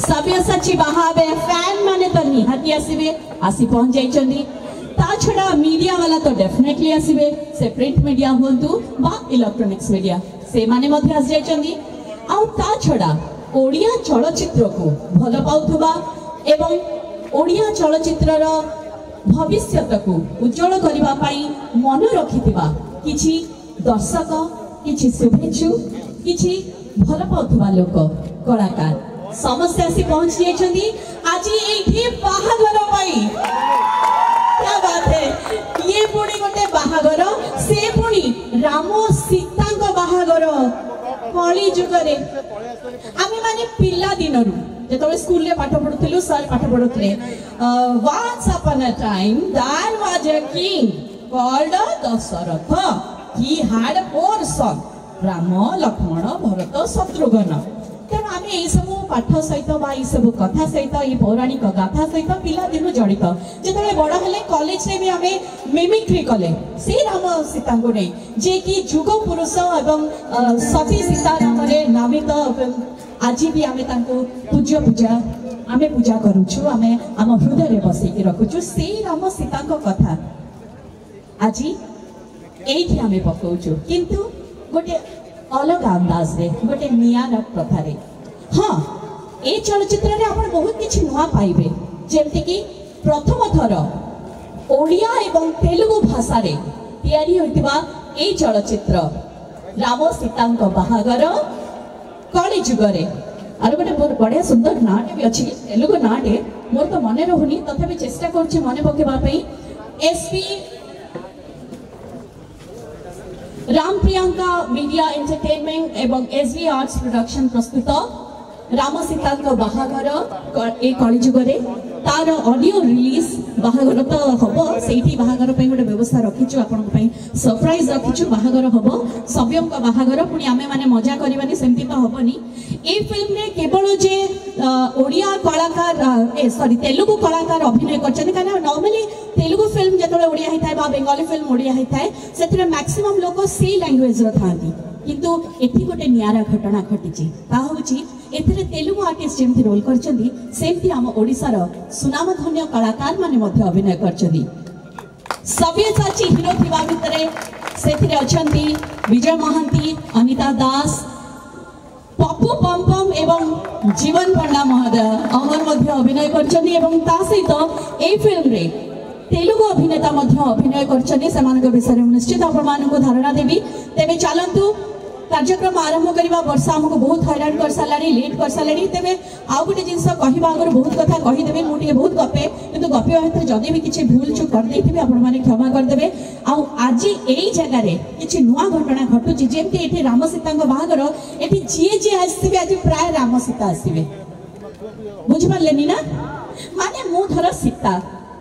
Sabyasachi ବାହାବେ fan ମାନେ ତ ନିହାତି ଆସିବେ ଆସି ପହଞ୍ଚାଇଛନ୍ତି ତା ଛଡ଼ା ମିଡିଆ ବାଲା ତ ଡେଫିନେଟଲି ଆସିବେ ସେ ପ୍ରିଣ୍ଟ ମିଡିଆ ହୁଅନ୍ତୁ ବା ଇଲେକ୍ଟ୍ରୋନିକ୍ସ ମିଡିଆ ସେମାନେ ମଧ୍ୟ ଆସିଯାଇଛନ୍ତି ଆଉ ତା ଛଡ଼ା ଓଡ଼ିଆ ଚଳଚ୍ଚିତ୍ରକୁ ଭଲ ପାଉଥିବା ଏବଂ ଓଡ଼ିଆ ଚଳଚ୍ଚିତ୍ରର ଭବିଷ୍ୟତକୁ ଉଜ୍ଜଳ କରିବା ପାଇଁ ମନ ରଖିଥିବା କିଛି ଦର୍ଶକ କିଛି ଶୁଭେଚ୍ଛୁ କିଛି ଭଲ ପାଉଥିବା ଲୋକ କଳାକାର ସମସ୍ତେ ଆସି ପହଞ୍ଚି ଯାଇଛନ୍ତି ଆଜି ଏଇଠି ବାହାଘର ପାଇଁ ଇଏ ପୁଣି ଗୋଟେ ବାହାଘର ସେ ପୁଣି ରାମ ସୀତାଙ୍କ ବାହାଘର କଳି ଯୁଗରେ ଆମେମାନେ ପିଲା ଦିନରୁ ଯେତେବେଳେ ସ୍କୁଲରେ ପାଠ ପଢୁଥିଲୁ ସାର୍ ପାଠ ପଢୁଥିଲେ once upon a time there was a king called Dasharath he had four son Ram Lakshman Bharat Shatrughna ତେଣୁ ଆମେ ଏଇସବୁ ପାଠ ସହିତ ବା ଏଇସବୁ କଥା ସହିତ ଏଇ ପୌରାଣିକ ଗାଥା ସହିତ ପିଲାଦିନୁ ଜଡ଼ିତ ଯେତେବେଳେ ବଡ଼ ହେଲେ କଲେଜରେ ବି ଆମେ ମିମିକ୍ରି କଲେ ସେ ରାମ ସୀତାଙ୍କୁ ନେଇ ଯିଏକି ଯୁଗ ପୁରୁଷ ଏବଂ ସତୀ ସୀତା ନାମରେ ନାମିତ ଆଜି ବି ଆମେ ତାଙ୍କୁ ପୂଜ୍ୟ ପୂଜା ଆମେ ପୂଜା କରୁଛୁ ଆମେ ଆମ ହୃଦୟରେ ବସେଇକି ରଖୁଛୁ ସେଇ ରାମ ସୀତାଙ୍କ କଥା ଆଜି ଏଇଠି ଆମେ ପକାଉଛୁ କିନ୍ତୁ ଗୋଟିଏ ଅଲଗା ଅନ୍ଦାଜରେ ଗୋଟେ ନିଆରା ପ୍ରଥାରେ ହଁ ଏ ଚଳଚ୍ଚିତ୍ରରେ ଆପଣ ବହୁତ କିଛି ନୂଆ ପାଇବେ ଯେମିତିକି ପ୍ରଥମ ଥର ଓଡ଼ିଆ ଏବଂ ତେଲୁଗୁ ଭାଷାରେ ତିଆରି ହୋଇଥିବା ଏ ଚଳଚ୍ଚିତ୍ର ରାମ ସୀତାଙ୍କ ବାହାଘର କଳି ଯୁଗରେ ଆର ଗୋଟେ ମୋର ବଢ଼ିଆ ସୁନ୍ଦର ନାଁଟେ ବି ଅଛି ତେଲୁଗୁ ନାଁଟେ ମୋର ତ ମନେ ରହୁନି ତଥାପି ଚେଷ୍ଟା କରୁଛି ମନେ ପକେଇବା ପାଇଁ P Ram Priyanka media entertainment এবং এসবি আর্টস প্রডকশন প্রস্তুত রাম সীতাঙ্ক বাহাঘর এই কলিযুগরে তার অডিও রিলিজ বাহাঘর তো হব সেইটি বাহাঘর পাই গোটে ব্যবস্থা রাখিছু আপনার সরপ্রাইজ রাখিছু বাহাঘর হব সভ্যঙ্ক বাহাঘর পুনি আমি মানে মজা করবানি সেমতি তো হবনি এই ফিল্মে কেবল যে ওড়িয়া কলাকার সরি তেলুগু কলাকার অভিনয় করছেন কারণ normally Telugu film general Odia high థాయ బెంగాలీ ఫిల్మ్ ఒడియా హై థాయ సేతిరే మాక్సిమమ్ లోకో సి లాంగ్వేజ్ ర థాది కిందు ఎతి కోటే నియారా ఘటనా ఘటిచి తా హుచి ఎతిరే తెలుగు ఆకి సింతి రోల్ కర్చంది సేంటి ఆమ ఒడిషారా సునామ ధన్య కళాకార్ మనే మధ్య અભినయ కర్చంది సబి సచి హీరో తిବା ఉత్తరే సేతిరే ଅଛନ୍ତି ବିଜୟ ମହାନ୍ତି ଅନିତା ଦାସ ପପୁ ପମ୍ପମ୍ ଏବଂ ଜୀବନ ପଣ୍ଡା ମହାଦୟ ଅହର ମధ్య અભినୟ కర్చంది ଏବଂ తాసే తో ଏ ఫిల్మ్ రే তেলুগু অভিনেতা মধ্য অভিনয় করছেন সেমানক বিষয়ে মু নিশ্চিত আপনার ধারণা দেবি তেমনি চালু কার্যক্রম আরম্ভ করা বর্ষা আমি বহু হইরাণ করে সারা লেট করে সারা তেমনি আউ গোটে জিনিস কহা আগর বহু কথা কহিদেবি মু টিকি বহু গপে কিন্তু গপিবা ভিতরে যদি বি কিছু ভুল চুপ করেদেবি আপনার ক্ষমা করেদেবে আজি এই জায়গায় কিছু নূয়া ঘটনা ঘটুছি যেমনি এটি রামসীতা বাহর এটি যিয়ে যিয়ে আসবে আজ প্রায় রামসীতা আসবে বুঝিপারে না মানে মু ধর সীতা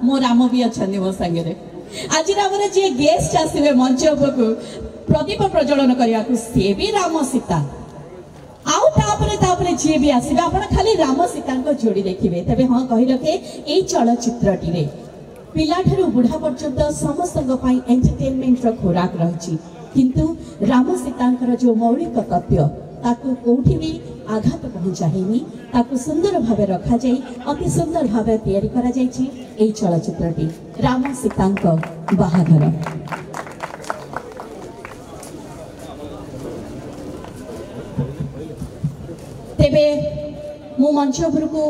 ମୋ ରାମ ବି ଅଛନ୍ତି ମୋ ସାଙ୍ଗରେ ଆଜିର ଆମର ଯିଏ ଗେଷ୍ଟ ଆସିବେ ମଞ୍ଚ ଉପରକୁ ପ୍ରଦୀପ ପ୍ରଜ୍ୱଳନ କରିବାକୁ ସିଏ ବି ରାମ ସୀତା ଆଉ ତାପରେ ତାପରେ ଯିଏ ବି ଆସିବେ ଆପଣ ଖାଲି ରାମ ସୀତାଙ୍କ ଯୋଡ଼ି ଦେଖିବେ ତେବେ ହଁ କହି ରଖେ ଏଇ ଚଳଚ୍ଚିତ୍ରଟିରେ ପିଲାଠାରୁ ବୁଢ଼ା ପର୍ଯ୍ୟନ୍ତ ସମସ୍ତଙ୍କ ପାଇଁ ଏଣ୍ଟରଟେନମେଣ୍ଟର ଖୋରାକ ରହିଛି କିନ୍ତୁ ରାମ ସୀତାଙ୍କର ଯେଉଁ ମୌଳିକ ତତ୍ତ୍ୱ ତାକୁ କେଉଁଠି ବି આઘાત પહોંચાડેની તાકુ સુંદર ભાવે રખાઈ અતિ સુંદર তৈরি করা যাই এই চলচ্চিত্রটি রাম সীতাঙ্ক বাহাঘর তেবে মু মঞ্চ ઉપરકુ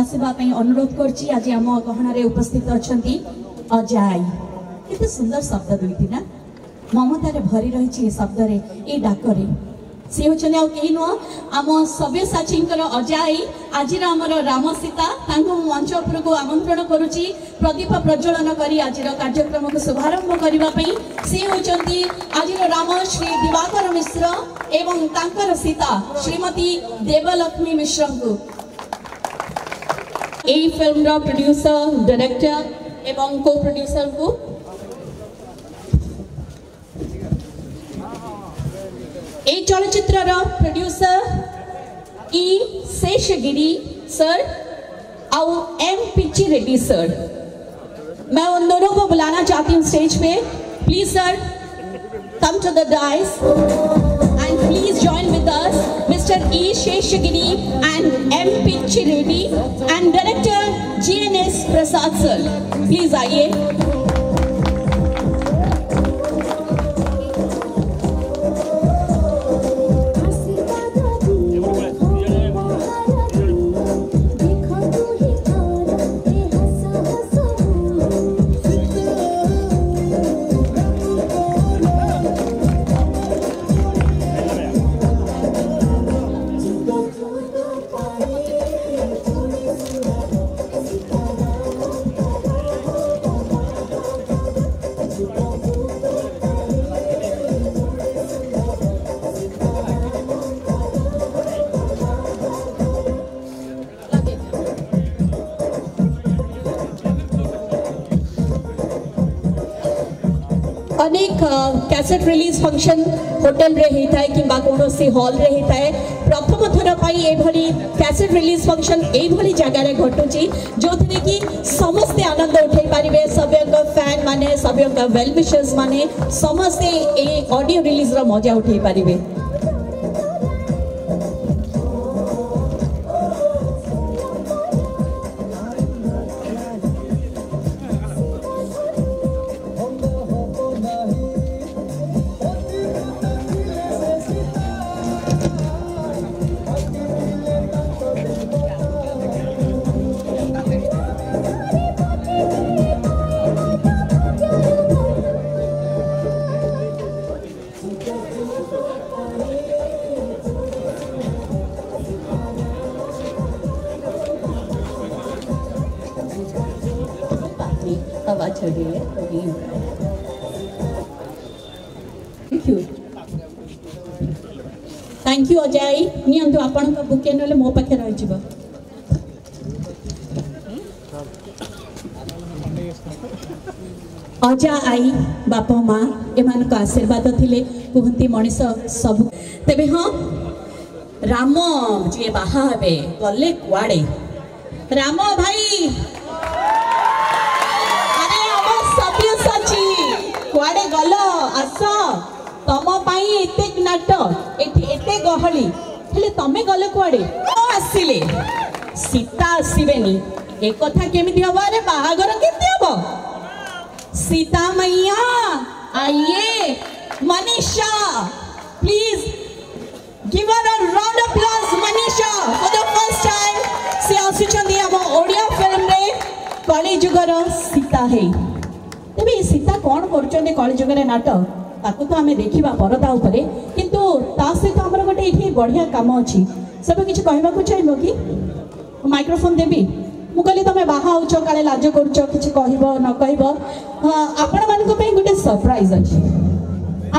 আসবা অনুরোধ করছি আজ আমার গহণার উপস্থিত অনেক অজাই কেতে সুন্দর শব্দ দুইটি না মমতার ভরি রয়েছে এই শব্দরে এই ডাকরে ସେ ହେଉଛନ୍ତି ଆଉ କେହି ନୁହଁ ଆମ ସବ୍ୟସାଚୀଙ୍କର ଅଜାଇ ଆଜିର ଆମର ରାମ ସୀତା ତାଙ୍କୁ ମୁଁ ମଞ୍ଚ ଉପରକୁ ଆମନ୍ତ୍ରଣ କରୁଛି ପ୍ରଦୀପ ପ୍ରଜ୍ୱଳନ କରି ଆଜିର କାର୍ଯ୍ୟକ୍ରମକୁ ଶୁଭାରମ୍ଭ କରିବା ପାଇଁ ସେ ହେଉଛନ୍ତି ଆଜିର ରାମ ଶ୍ରୀ ଦିବାକର ମିଶ୍ର ଏବଂ ତାଙ୍କର ସୀତା ଶ୍ରୀମତୀ ଦେବଲକ୍ଷ୍ମୀ ମିଶ୍ରଙ୍କୁ ଏହି ଫିଲ୍ମର ପ୍ରଡ୍ୟୁସର ଡାଇରେକ୍ଟର ଏବଂ କୋ ପ୍ରଡ୍ୟୁସରଙ୍କୁ चलचित्र प्रोड्यूसर ई शेष गिरी सर और एम पिची रेड्डी सर मैं उन दोनों को बुलाना चाहती हूँ स्टेज पे please sir come to the dais and please join with us mister E Seshagiri and M Pichi Reddy and director G N S Prasad sir please आइए କ୍ୟାସେଟ୍ ରିଲିଜ୍ ଫଙ୍କସନ୍ ହୋଟେଲରେ ହୋଇଥାଏ କିମ୍ବା କୌଣସି ହଲ୍ରେ ହୋଇଥାଏ ପ୍ରଥମ ଥର ପାଇଁ ଏଭଳି କ୍ୟାସେଟ୍ ରିଲିଜ୍ ଫଙ୍କସନ୍ ଏଇଭଳି ଜାଗାରେ ଘଟୁଛି ଯେଉଁଥିରେ କି ସମସ୍ତେ ଆନନ୍ଦ ଉଠାଇ ପାରିବେ ସବ୍ୟଙ୍କ ଫ୍ୟାନ୍ ମାନେ ସବ୍ୟଙ୍କ ୱେଲ୍ ୱିଶର୍ସ ମାନେ ସମସ୍ତେ ଏ ଅଡ଼ିଓ ରିଲିଜ୍ର ମଜା ଉଠାଇ ପାରିବେ ଭଗବାନଙ୍କ ଆଶୀର୍ବାଦ ଥିଲେ କୁହନ୍ତି ମଣିଷ ସବୁ ତେବେ ହଁ ରାମ ଯିଏ ବାହା ହେବେ ଗଲେ କୁଆଡ଼େ ରାମ ଭାଇ କୁଆଡ଼େ ଗଲ ଆସ ତମ ପାଇଁ ଏତେ ନାଟ ଏଠି ଏତେ ଗହଳି ହେଲେ ତମେ ଗଲ କୁଆଡ଼େ ଆସିଲେ ସୀତା ଆସିବେନି ଏକଥା କେମିତି ହବ ଆରେ ବାହାଘର କେମିତି ହବ ସୀତା ମୈୟା आइए Manisha please give a round of applause Manisha for the first time से आसुचंदी हम ओडिया फिल्म रे कॉलेज युगर सीता है तबे सीता कोन करचंदी कॉलेज युगर नाटक ताको तो हमें देखिबा परदा उपरे किंतु ता से तो हमर गोटे इठी बढ़िया काम अछि सब किछ कहबा को चाहिबो कि माइक्रोफोन देबी ମୁଁ କହିଲି ତମେ ବାହା ହେଉଛ କାଳେ ଲାଜ କରୁଛ କିଛି କହିବ ନ କହିବ ଆପଣମାନଙ୍କ ପାଇଁ ଗୋଟେ ସରପ୍ରାଇଜ୍ ଅଛି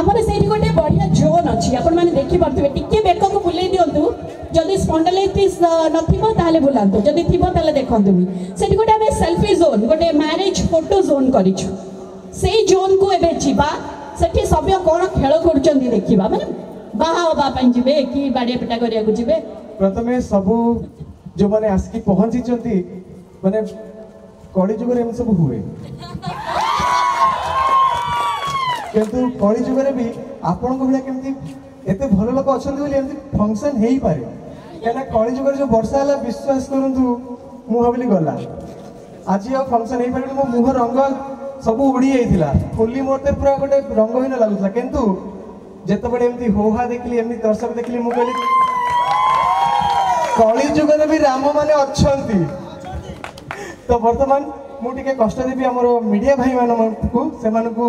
ଆମର ସେଇଠି ଗୋଟେ ବଢ଼ିଆ ଜୋନ୍ ଅଛି ଆପଣମାନେ ଦେଖିପାରୁଥିବେ ଟିକେ ବେକକୁ ବୁଲେଇ ଦିଅନ୍ତୁ ଯଦି ସ୍ପଣ୍ଡଲାଇଟିସ୍ ନଥିବ ତାହେଲେ ବୁଲାନ୍ତୁ ଯଦି ଥିବ ତାହେଲେ ଦେଖନ୍ତୁ ବି ସେଠି ଗୋଟେ ଆମେ ସେଲ୍ଫି ଜୋନ୍ ଗୋଟେ ମ୍ୟାରେଜ୍ ଫଟୋ ଜୋନ୍ କରିଛୁ ସେଇ ଜୋନ୍କୁ ଏବେ ଯିବା ସେଠି ସଭ୍ୟ କ'ଣ ଖେଳ କରୁଛନ୍ତି ଦେଖିବା ମାନେ ବାହା ହେବା ପାଇଁ ଯିବେ କି ବାଡ଼ିଆ ପିଟା କରିବାକୁ ଯିବେ ପ୍ରଥମେ ସବୁ ଯେଉଁମାନେ ଆସିକି ପହଞ୍ଚିଛନ୍ତି ମାନେ କଳି ଯୁଗରେ ଏମିତି ସବୁ ହୁଏ କିନ୍ତୁ କଳି ଯୁଗରେ ବି ଆପଣଙ୍କ ଭଳିଆ କେମିତି ଏତେ ଭଲ ଲୋକ ଅଛନ୍ତି ବୋଲି ଏମିତି ଫଙ୍କସନ୍ ହେଇପାରେ କାହିଁକିନା କଳି ଯୁଗରେ ଯେଉଁ ବର୍ଷା ହେଲା ବିଶ୍ୱାସ କରନ୍ତୁ ମୁଁ ଭାବିଲି ଗଲା ଆଜି ଆଉ ଫଙ୍କସନ୍ ହେଇପାରିବନି ମୋ ମୁହଁ ରଙ୍ଗ ସବୁ ଉଡ଼ି ଯାଇଥିଲା ହୋଲି ମୋତେ ପୁରା ଗୋଟେ ରଙ୍ଗହୀନ ଲାଗୁଥିଲା କିନ୍ତୁ ଯେତେବେଳେ ଏମିତି ହୋହା ଦେଖିଲି ଏମିତି ଦର୍ଶକ ଦେଖିଲି ମୁଁ କହିଲି କଳି ଯୁଗରେ ବି ରାମ ମାନେ ଅଛନ୍ତି ତ ବର୍ତ୍ତମାନ ମୁଁ ଟିକେ କଷ୍ଟ ଦେବି ଆମର ମିଡ଼ିଆ ଭାଇମାନଙ୍କୁ ସେମାନଙ୍କୁ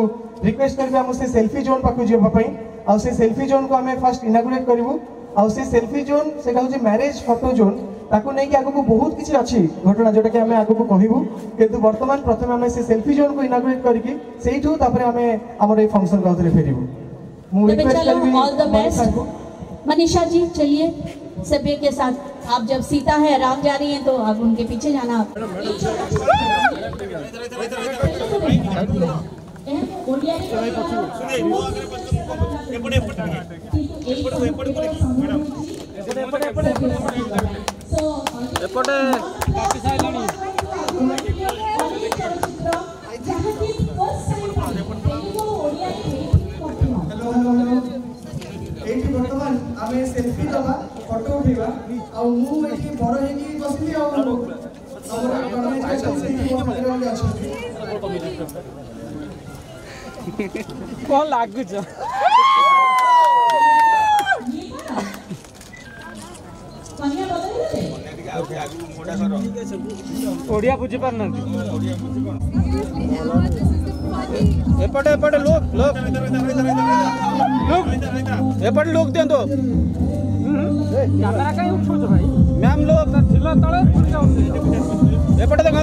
ରିକ୍ୱେଷ୍ଟ କରିବି ଆମ ସେ ସେଲ୍ଫି ଜୋନ୍ ପାଖକୁ ଯିବା ପାଇଁ ଆଉ ସେ ସେଲ୍ଫି ଜୋନ୍କୁ ଆମେ ଫାର୍ଷ୍ଟ ଇନାଗୁରେଟ୍ କରିବୁ ଆଉ ସେ ସେଲ୍ଫି ଜୋନ୍ ସେଇଟା ହେଉଛି ମ୍ୟାରେଜ୍ ଫଟୋ ଜୋନ୍ ତାକୁ ନେଇକି ଆଗକୁ ବହୁତ କିଛି ଅଛି ଘଟଣା ଯେଉଁଟାକି ଆମେ ଆଗକୁ କହିବୁ କିନ୍ତୁ ବର୍ତ୍ତମାନ ପ୍ରଥମେ ଆମେ ସେ ସେଲ୍ଫି ଜୋନ୍କୁ ଇନାଗୁରେଟ୍ କରିକି ସେଇଠୁ ତାପରେ ଆମେ ଆମର ଏଇ ଫଙ୍କସନ୍ ଆଉଥରେ ଫେରିବୁ ମୁଁ ରିକ୍ୱେଷ୍ଟ କରିବି ମନୀଷା जी चलिए सभी के साथ आप जब सीता है राम जा रही हैं तो आप उनके पीछे जाना आप कौन लागू ओडिया बुझी पार एपटे एपटे लोक लोक लोक एपटे लोक दे कैमरा कहीं उठो भाई हम्म। मैम लोग ठिला तले एपटे देखो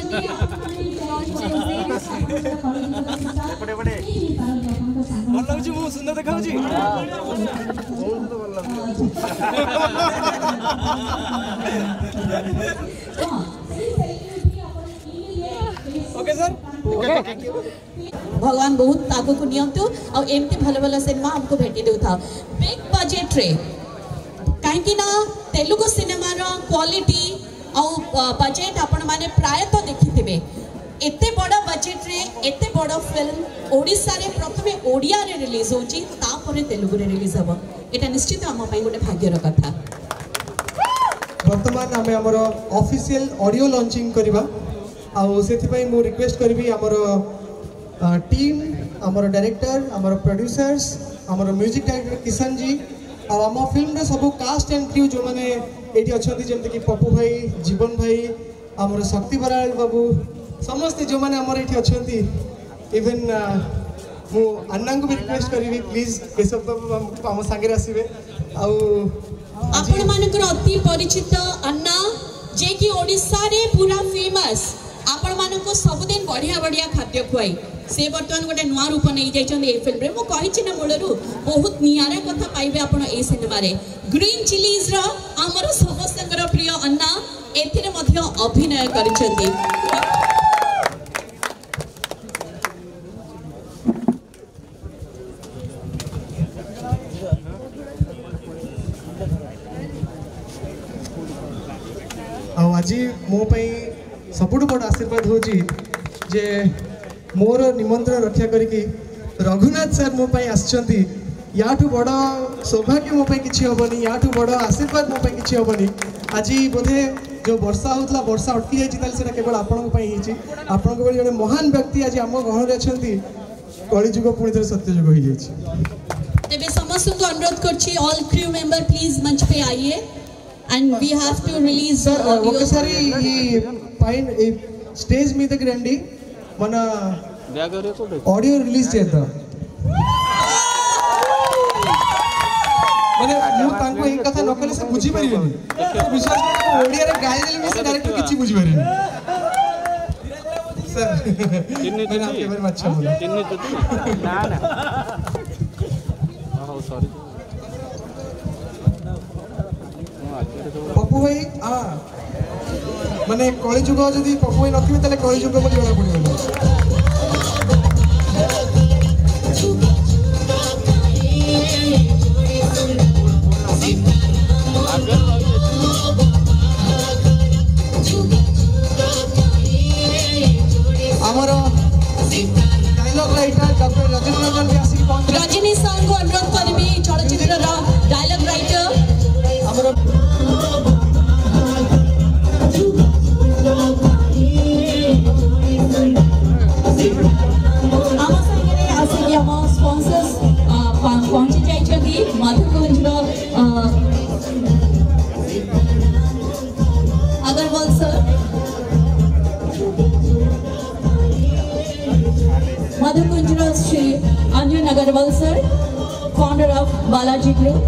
भगवान बहुत आग को नियंतु और एमती भल भल सिनेमा हमको भेटी था बिग बजेट रे ना तेलुगु सिनेमा रो क्वालिटी ଆଉ ବଜେଟ୍ ଆପଣମାନେ ପ୍ରାୟତଃ ଦେଖିଥିବେ ଏତେ ବଡ଼ ବଜେଟ୍ରେ ଏତେ ବଡ଼ ଫିଲ୍ମ ଓଡ଼ିଶାରେ ପ୍ରଥମେ ଓଡ଼ିଆରେ ରିଲିଜ୍ ହେଉଛି ତାପରେ ତେଲୁଗୁରେ ରିଲିଜ୍ ହେବ ଏଇଟା ନିଶ୍ଚିତ ଆମ ପାଇଁ ଗୋଟେ ଭାଗ୍ୟର କଥା ବର୍ତ୍ତମାନ ଆମେ ଆମର ଅଫିସିଆଲ ଅଡ଼ିଓ ଲଞ୍ଚିଂ କରିବା ଆଉ ସେଥିପାଇଁ ମୁଁ ରିକ୍ୱେଷ୍ଟ କରିବି ଆମର ଟିମ୍ ଆମର ଡାଇରେକ୍ଟର ଆମର ପ୍ରଡ୍ୟୁସର୍ସ ଆମର ମ୍ୟୁଜିକ୍ ଡାଇରେକ୍ଟର କିଷାନ ଜୀ ଆଉ ଆମ ଫିଲ୍ମର ସବୁ କାଷ୍ଟ ଆଣ୍ଡ କ୍ରିଉ ଯେଉଁମାନେ ଏଠି ଅଛନ୍ତି ଯେମିତିକି ପପୁ ଭାଇ ଜୀବନ ଭାଇ ଆମର ଶକ୍ତି ବରାଳ ବାବୁ ସମସ୍ତେ ଯେଉଁମାନେ ଆମର ଏଠି ଅଛନ୍ତି ଇଭେନ୍ ମୁଁ ଆନ୍ନାଙ୍କୁ ବି ରିକ୍ୱେଷ୍ଟ କରିବି ପ୍ଲିଜ୍ କେଶବ ବାବୁ ଆମ ସାଙ୍ଗରେ ଆସିବେ ଆଉ ଆପଣମାନଙ୍କର ଅତି ପରିଚିତ ଆନ୍ନା ଯିଏକି ଓଡ଼ିଶାରେ ପୁରା ଫେମସ୍ ପିଲାମାନଙ୍କୁ ସବୁଦିନ ବଢ଼ିଆ ବଢ଼ିଆ ଖାଦ୍ୟ ଖୁଆଇ ସେ ବର୍ତ୍ତମାନ ଗୋଟେ ନୂଆ ରୂପ ନେଇଯାଇଛନ୍ତି ଏଇ ଫିଲ୍ମରେ ମୁଁ କହିଛି ନା ମୂଳରୁ ବହୁତ ନିଆରା କଥା ପାଇବେ ଆପଣ ଏଇ ସିନେମାରେ ଗ୍ରୀନ୍ ଚିଲିଜ୍ର ଆମର ସମସ୍ତଙ୍କର ପ୍ରିୟ ଅନ୍ନା ଏଥିରେ ମଧ୍ୟ ଅଭିନୟ କରିଛନ୍ତି ଆଉ ଆଜି ମୋ ପାଇଁ सबुठ बड़ आशीर्वाद हूँ जे मोर निमंत्रण रक्षा करी रघुनाथ सर मोप आठ बड़ सौभाग्य मोप कि हेनी या बड़ आशीर्वाद मोप कि हेनी आज बोधे जो वर्षा होता वर्षा अटकी जाता केवल आपंपी आपण जो महान व्यक्ति आज आम गहर अच्छा कली जुग पुणी सत्य हो जाए तबे समस्तों को अनुरोध करछि प्लीज मंच पे आइए and we have to release పైన స్టేజ్ మీదకి రండి మన ఆడియో రిలీజ్ చేద్దాం ମାନେ ମୁଁ ତାଙ୍କୁ ଏଇ କଥା ନ କହିଲେ ସେ ବୁଝିପାରିବେନି ବିଶ୍ୱାସ କରନ୍ତୁ ଓଡ଼ିଆରେ ଗାଇଦେଲେ ବି ସେ ଡାଇରେକ୍ଟର କିଛି ବୁଝିପାରିବେନି ପପୁ ଭାଇ ମାନେ କଳିଯୁଗ ଯଦି ପପୁ ଭାଇ ନଥିବେ ତାହେଲେ କଳିଯୁଗ ବୋଲି ଜଣାପଡ଼ିବ Nagarwal sir, founder of Balaji Group.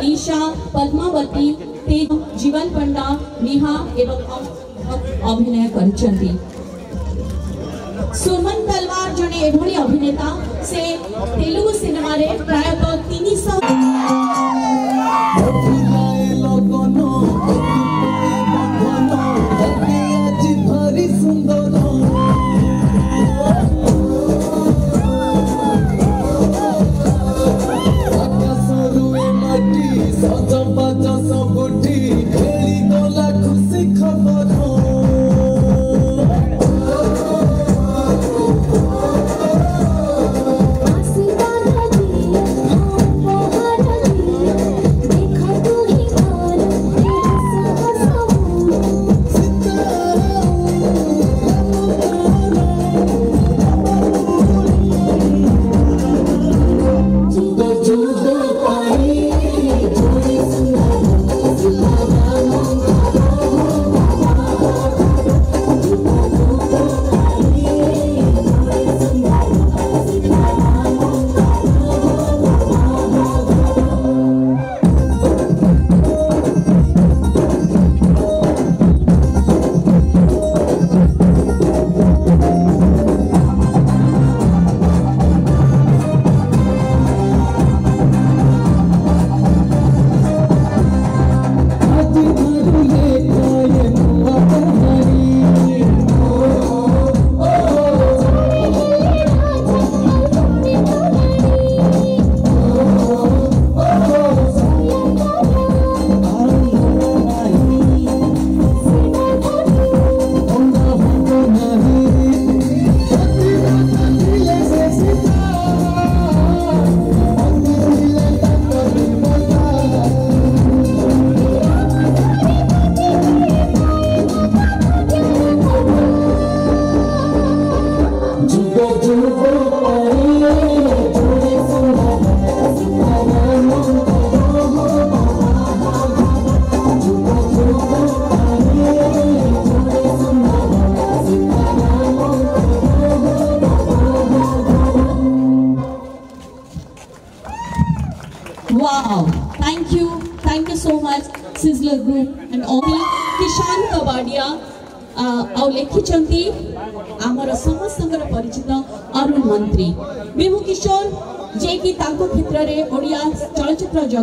Alisha Padmavati जीवन पंडा निहा एवं अभिनय कर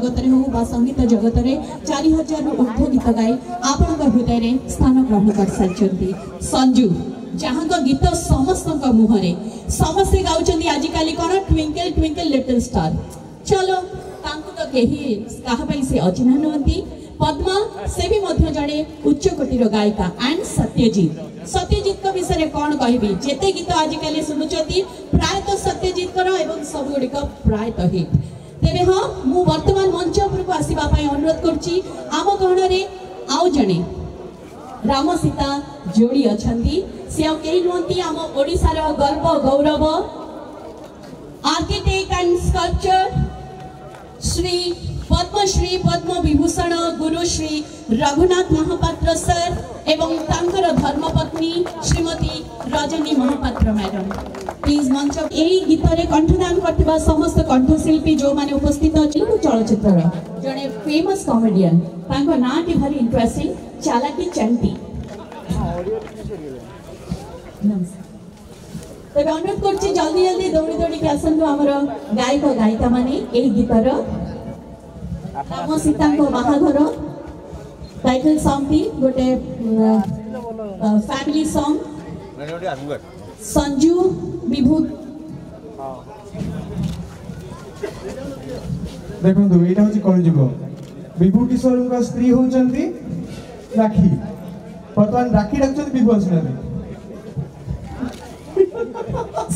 जगत संगीत जगत चारि हजार रु ऊर्ध गीत गाए आप हृदय स्थान ग्रहण कर सारी संजू जहां गीत समस्त मुहर में समस्ते गाँव आज कल कौन ट्विंकल ट्विंकल लिटिल स्टार चलो कहीं तो से अचिन्हा नुंति पद्मा से भी जड़े उच्चकोटीर गायिका एंड सत्यजीत सत्यजित विषय कौन कह जिते गीत आज कल शुणुच्च प्रायत सत्यजित सब गुड़िक प्रायत हिट ତେବେ ହଁ ମୁଁ ବର୍ତ୍ତମାନ ମଞ୍ଚ ଉପରକୁ ଆସିବା ପାଇଁ ଅନୁରୋଧ କରୁଛି ଆମ ଗହଣରେ ଆଉ ଜଣେ ରାମ ସୀତା ଯୋଡ଼ି ଅଛନ୍ତି ସେ ଆଉ କେହି ନୁହନ୍ତି ଆମ ଓଡ଼ିଶାର ଗର୍ବ ଗୌରବ architect and sculpture Shri Padma Shri Padma Vibhushan Guru Shri Raghunath Mohapatra sir এবং তাঁর ধর্মপত্নী শ্রীমতী রজনী মহাপাত্র ম্যাডাম প্লিজ মঞ্চ এই গীতরে কণ্ঠদান করতে সমস্ত কণ্ঠশিল্পী যে উপস্থিত অনেক চলচ্চিত্রর জনে ফেমস কমেডিয়ান তাঁর নাটি ভারি ইন্টারেস্টিং চালাকি চন্টি তবে অনুরোধ করছি জলদি জলদি দৌড়ি দৌড়ি আসন্তু আমার গায়ক গায়িকা মানে এই গীতর ରାମ ସୀତାଙ୍କ ବାହାଘର ଟାଇଟଲ୍ ସଙ୍ଗଟି ଗୋଟେ ଫ୍ୟାମିଲି ସଙ୍ଗ ସଞ୍ଜୁ ବିଭୂତ ଦେଖନ୍ତୁ ଏଇଟା ହେଉଛି କଳିଯୁଗ ବିଭୁ କିଶୋରଙ୍କ ସ୍ତ୍ରୀ ହେଉଛନ୍ତି ରାକ୍ଷୀ ବର୍ତ୍ତମାନ ରାକ୍ଷୀ ଡାକୁଛନ୍ତି ବିଭୁ ଆସିନାହାନ୍ତି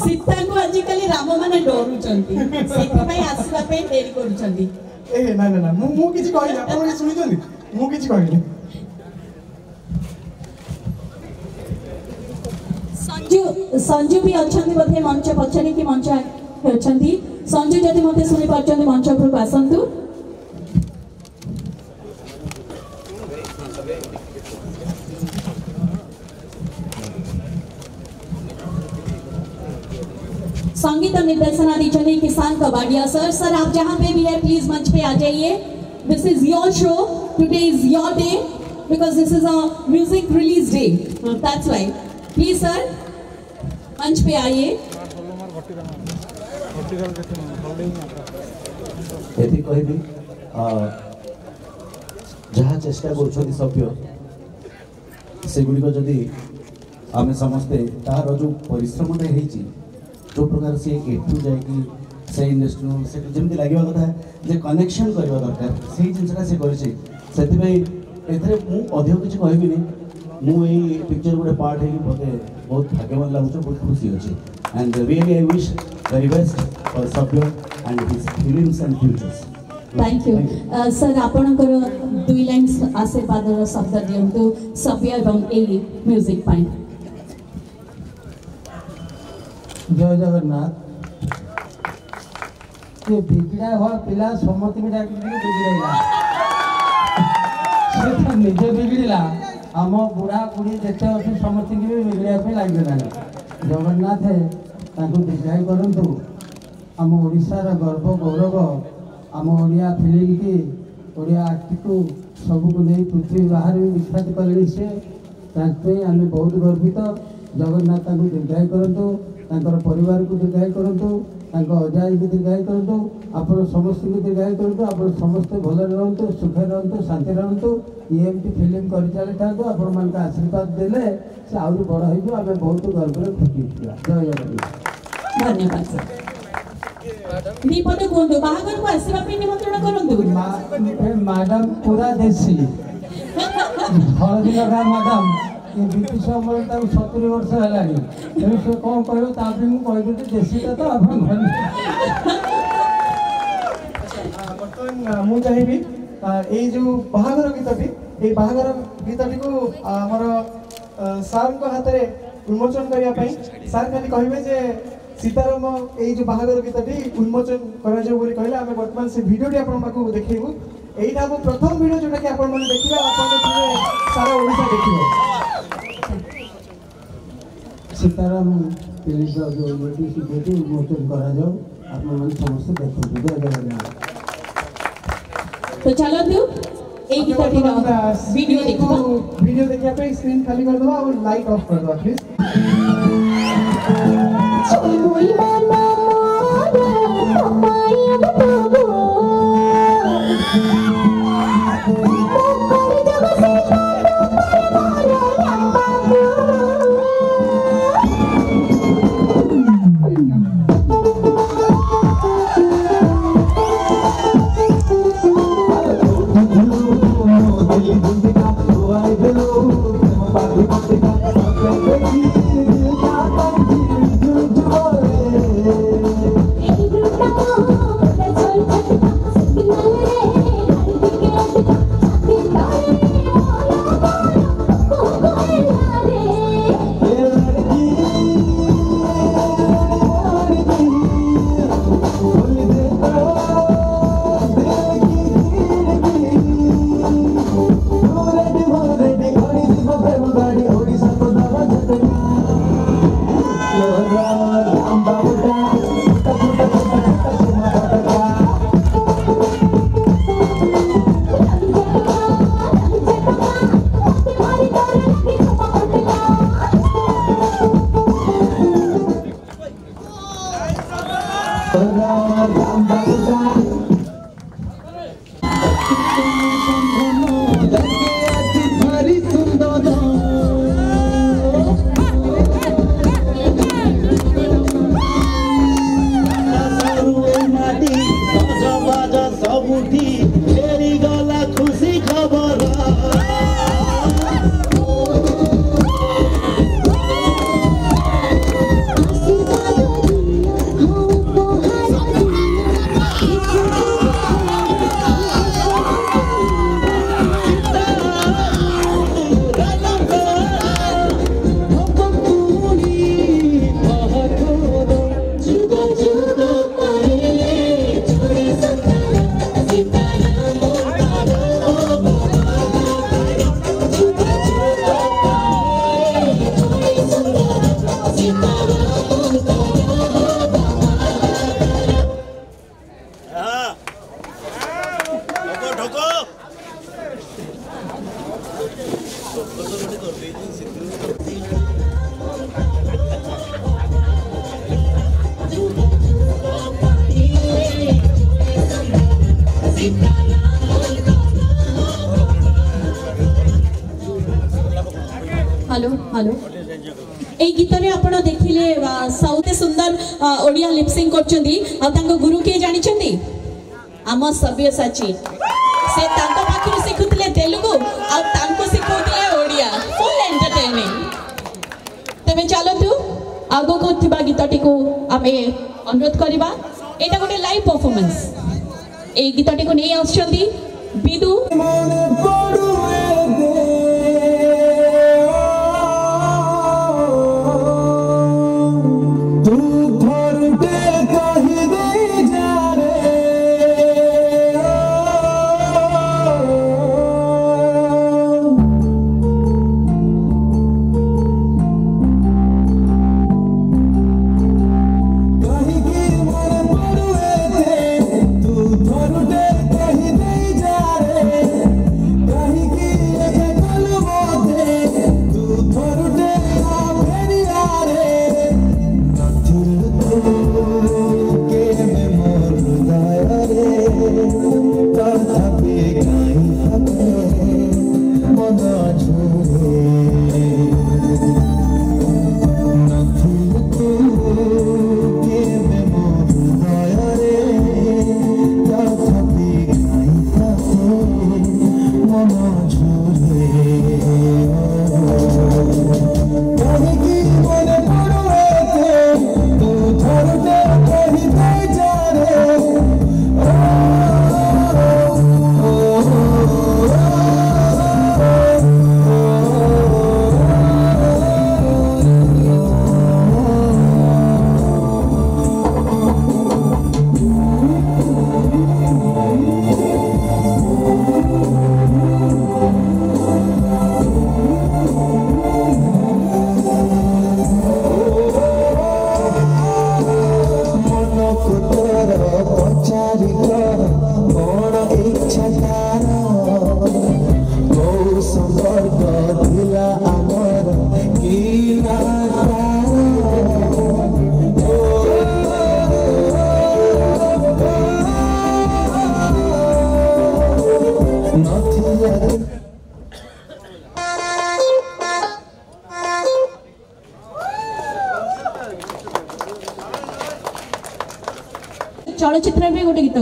ସୀତାଙ୍କୁ ଆଜିକାଲି ରାମ ମାନେ ଡରୁଛନ୍ତି ସେଥିପାଇଁ ଆସିବା ପାଇଁ ଡେରି କରୁଛନ୍ତି ଏ ନା ନା ନା ମୁଁ ମୁଁ କିଛି କହିନି ଆପଣ ଶୁଣିଛନ୍ତି ମୁଁ କିଛି କହିନି ସଞ୍ଜୁ ସଞ୍ଜୁ ବି ଅଛନ୍ତି ବୋଧେ ମଞ୍ଚ ପଛରେ କି ମଞ୍ଚ ଅଛନ୍ତି ସଞ୍ଜୁ ଯଦି ମୋତେ ଶୁଣିପାରୁଛନ୍ତି ମଞ୍ଚ ଉପରକୁ ଆସନ୍ତୁ संगीत और निर्देशन अधिचंदी किसान कबाड़िया सर सर आप जहाँ पे भी है प्लीज मंच पे आ जाइए this is your show today is your day because this is a music release day that's why please sir मंच पे आइए जहाँ चेष्टा कर सभ्य କରୁଛନ୍ତି जदि आम समस्ते तार जो ତାହାର ଯେଉଁ जो प्रकार से ଏଠୁ ଯାଇକି ସେଇ ଇଣ୍ଡଷ୍ଟ୍ରିରୁ ସେ ଯେମିତି ଲାଗିବା କଥା ଯେ କନେକ୍ସନ୍ କରିବା ଦରକାର ସେଇ ଜିନିଷଟା ସେ କରିଛି ସେଥିପାଇଁ ଏଥିରେ ମୁଁ ଅଧିକ କିଛି କହିବିନି ମୁଁ ଏଇ ପିକ୍ଚର ଗୋଟେ ପାର୍ଟ ହେଇକି ମୋତେ ବହୁତ ଭାଗ୍ୟବାନ ଲାଗୁଛି ବହୁତ ଖୁସି ଅଛି and really I wish very best for Sabhya and his films and futures thank you sir आपणकर दुई लाइन आशीर्वाद शब्द दिंतु सभ्य और म्यूजिक জয় জগন্নাথ ସେ ବିଗିଡ଼ା ଘର ପିଲା ସମସ୍ତଙ୍କୁ ଡାକିକି ବିଗିଡ଼େଇଲା ସେ ତ ନିଜେ ବିଗିଡ଼ିଲା ଆମ ବୁଢ଼ା ବୁଢ଼ୀ ଯେତେ ଅଛି ସମସ୍ତଙ୍କୁ ବି ବିଗିଡ଼ିବା ପାଇଁ ଲାଗିଗଲାଣି ଜଗନ୍ନାଥ ତାଙ୍କୁ ବିଦାୟ କରନ୍ତୁ ଆମ ଓଡ଼ିଶାର ଗର୍ବ ଗୌରବ ଆମ ଓଡ଼ିଆ ଫିଲ୍ମକି ଓଡ଼ିଆ ଆର୍ଟକୁ ସବୁକୁ ନେଇ ପୃଥିବୀ ବାହାରେ ବି ବିଖ୍ୟାତ କଲେଣି ସିଏ ତାଙ୍କ ପାଇଁ ଆମେ ବହୁତ ଗର୍ବିତ ଜଗନ୍ନାଥ ତାଙ୍କୁ ଦୀର୍ଘାୟୁ କରନ୍ତୁ ତାଙ୍କର ପରିବାରକୁ ଦୀର୍ଘାୟୀ କରନ୍ତୁ ତାଙ୍କ ଅଜାଇକି ଦୀର୍ଘାୟୀ କରନ୍ତୁ ଆପଣ ସମସ୍ତଙ୍କୁ ଦୀର୍ଘାୟୀ କରନ୍ତୁ ଆପଣ ସମସ୍ତେ ଭଲରେ ରୁହନ୍ତୁ ସୁଖରେ ରୁହନ୍ତୁ ଶାନ୍ତିରେ ରୁହନ୍ତୁ ଇଏ ଏମିତି ଫିଲ୍ମ କରିଚାଲିଥାନ୍ତୁ ଆପଣମାନଙ୍କ ଆଶୀର୍ବାଦ ଦେଲେ ସେ ଆହୁରି ବଡ଼ ହେଇଯିବ ଆମେ ବହୁତ ଗର୍ବରେ ଖୁସି ହେଇଯିବା ଜୟ ଜଗନ୍ନାଥ ଧନ୍ୟବାଦ ଦୀପଦ କୁହନ୍ତୁ ବାହାଘରକୁ ଆସିବା ପାଇଁ ନିମନ୍ତ୍ରଣ କରନ୍ତୁ ମ୍ୟାଡାମ ପୁରା ଦେଶୀ ହଳଦୀ ଲଗା ମ୍ୟାଡାମ ଏ ବିପି ସମ୍ବଳ ତାକୁ ସତୁରି ବର୍ଷ ହେଲାଣି ତେଣୁ ସେ କ'ଣ କହିବ ତା ପାଇଁ ମୁଁ କହିଦେଉଛି ଦେଶୀଟା ତ ଆପଣ ବର୍ତ୍ତମାନ ମୁଁ ଚାହିଁବି ଏଇ ଯେଉଁ ବାହାଘର ଗୀତଟି ଏଇ ବାହାଘର ଗୀତଟିକୁ ଆମର ସାର୍ଙ୍କ ହାତରେ ଉନ୍ମୋଚନ କରିବା ପାଇଁ ସାର୍ ଖାଲି କହିବେ ଯେ ସୀତାରାମ ଏଇ ଯେଉଁ ବାହାଘର ଗୀତଟି ଉନ୍ମୋଚନ କରାଯିବ ବୋଲି କହିଲେ ଆମେ ବର୍ତ୍ତମାନ ସେ ଭିଡ଼ିଓଟି ଆପଣଙ୍କ ପାଖକୁ ଦେଖେଇବୁ এইটা মু প্রথম ভিডিও যেটা কি আপন মানে দেখিবে আপন পুরো সারা ওড়িশা দেখিবে সীতারাম টেলিভিশন যে মিটিং সিটি উন্মোচন করা যাও আপন মানে সমস্ত দেখুন জয় জগন্নাথ তো চলন্তু এই গীতটির ভিডিও দেখো ভিডিও দেখে আপনি স্ক্রিন খালি করে দাও আর লাইট অফ করে দাও প্লিজ ओडिया लिपसिंग करछंती आ तांको गुरु के जानिछंती आम सभ्यसाची से तांको पाखरु सिखुतले तेलुगु आ तांको सिखुतले ओडिया फुल एंटरटेनिंग तबे चलतु आगको थिबा गीतटी को आमे अनुरोध करबा एटा गोटे लाइव परफॉर्मेंस ए गीतटी को नै आछंती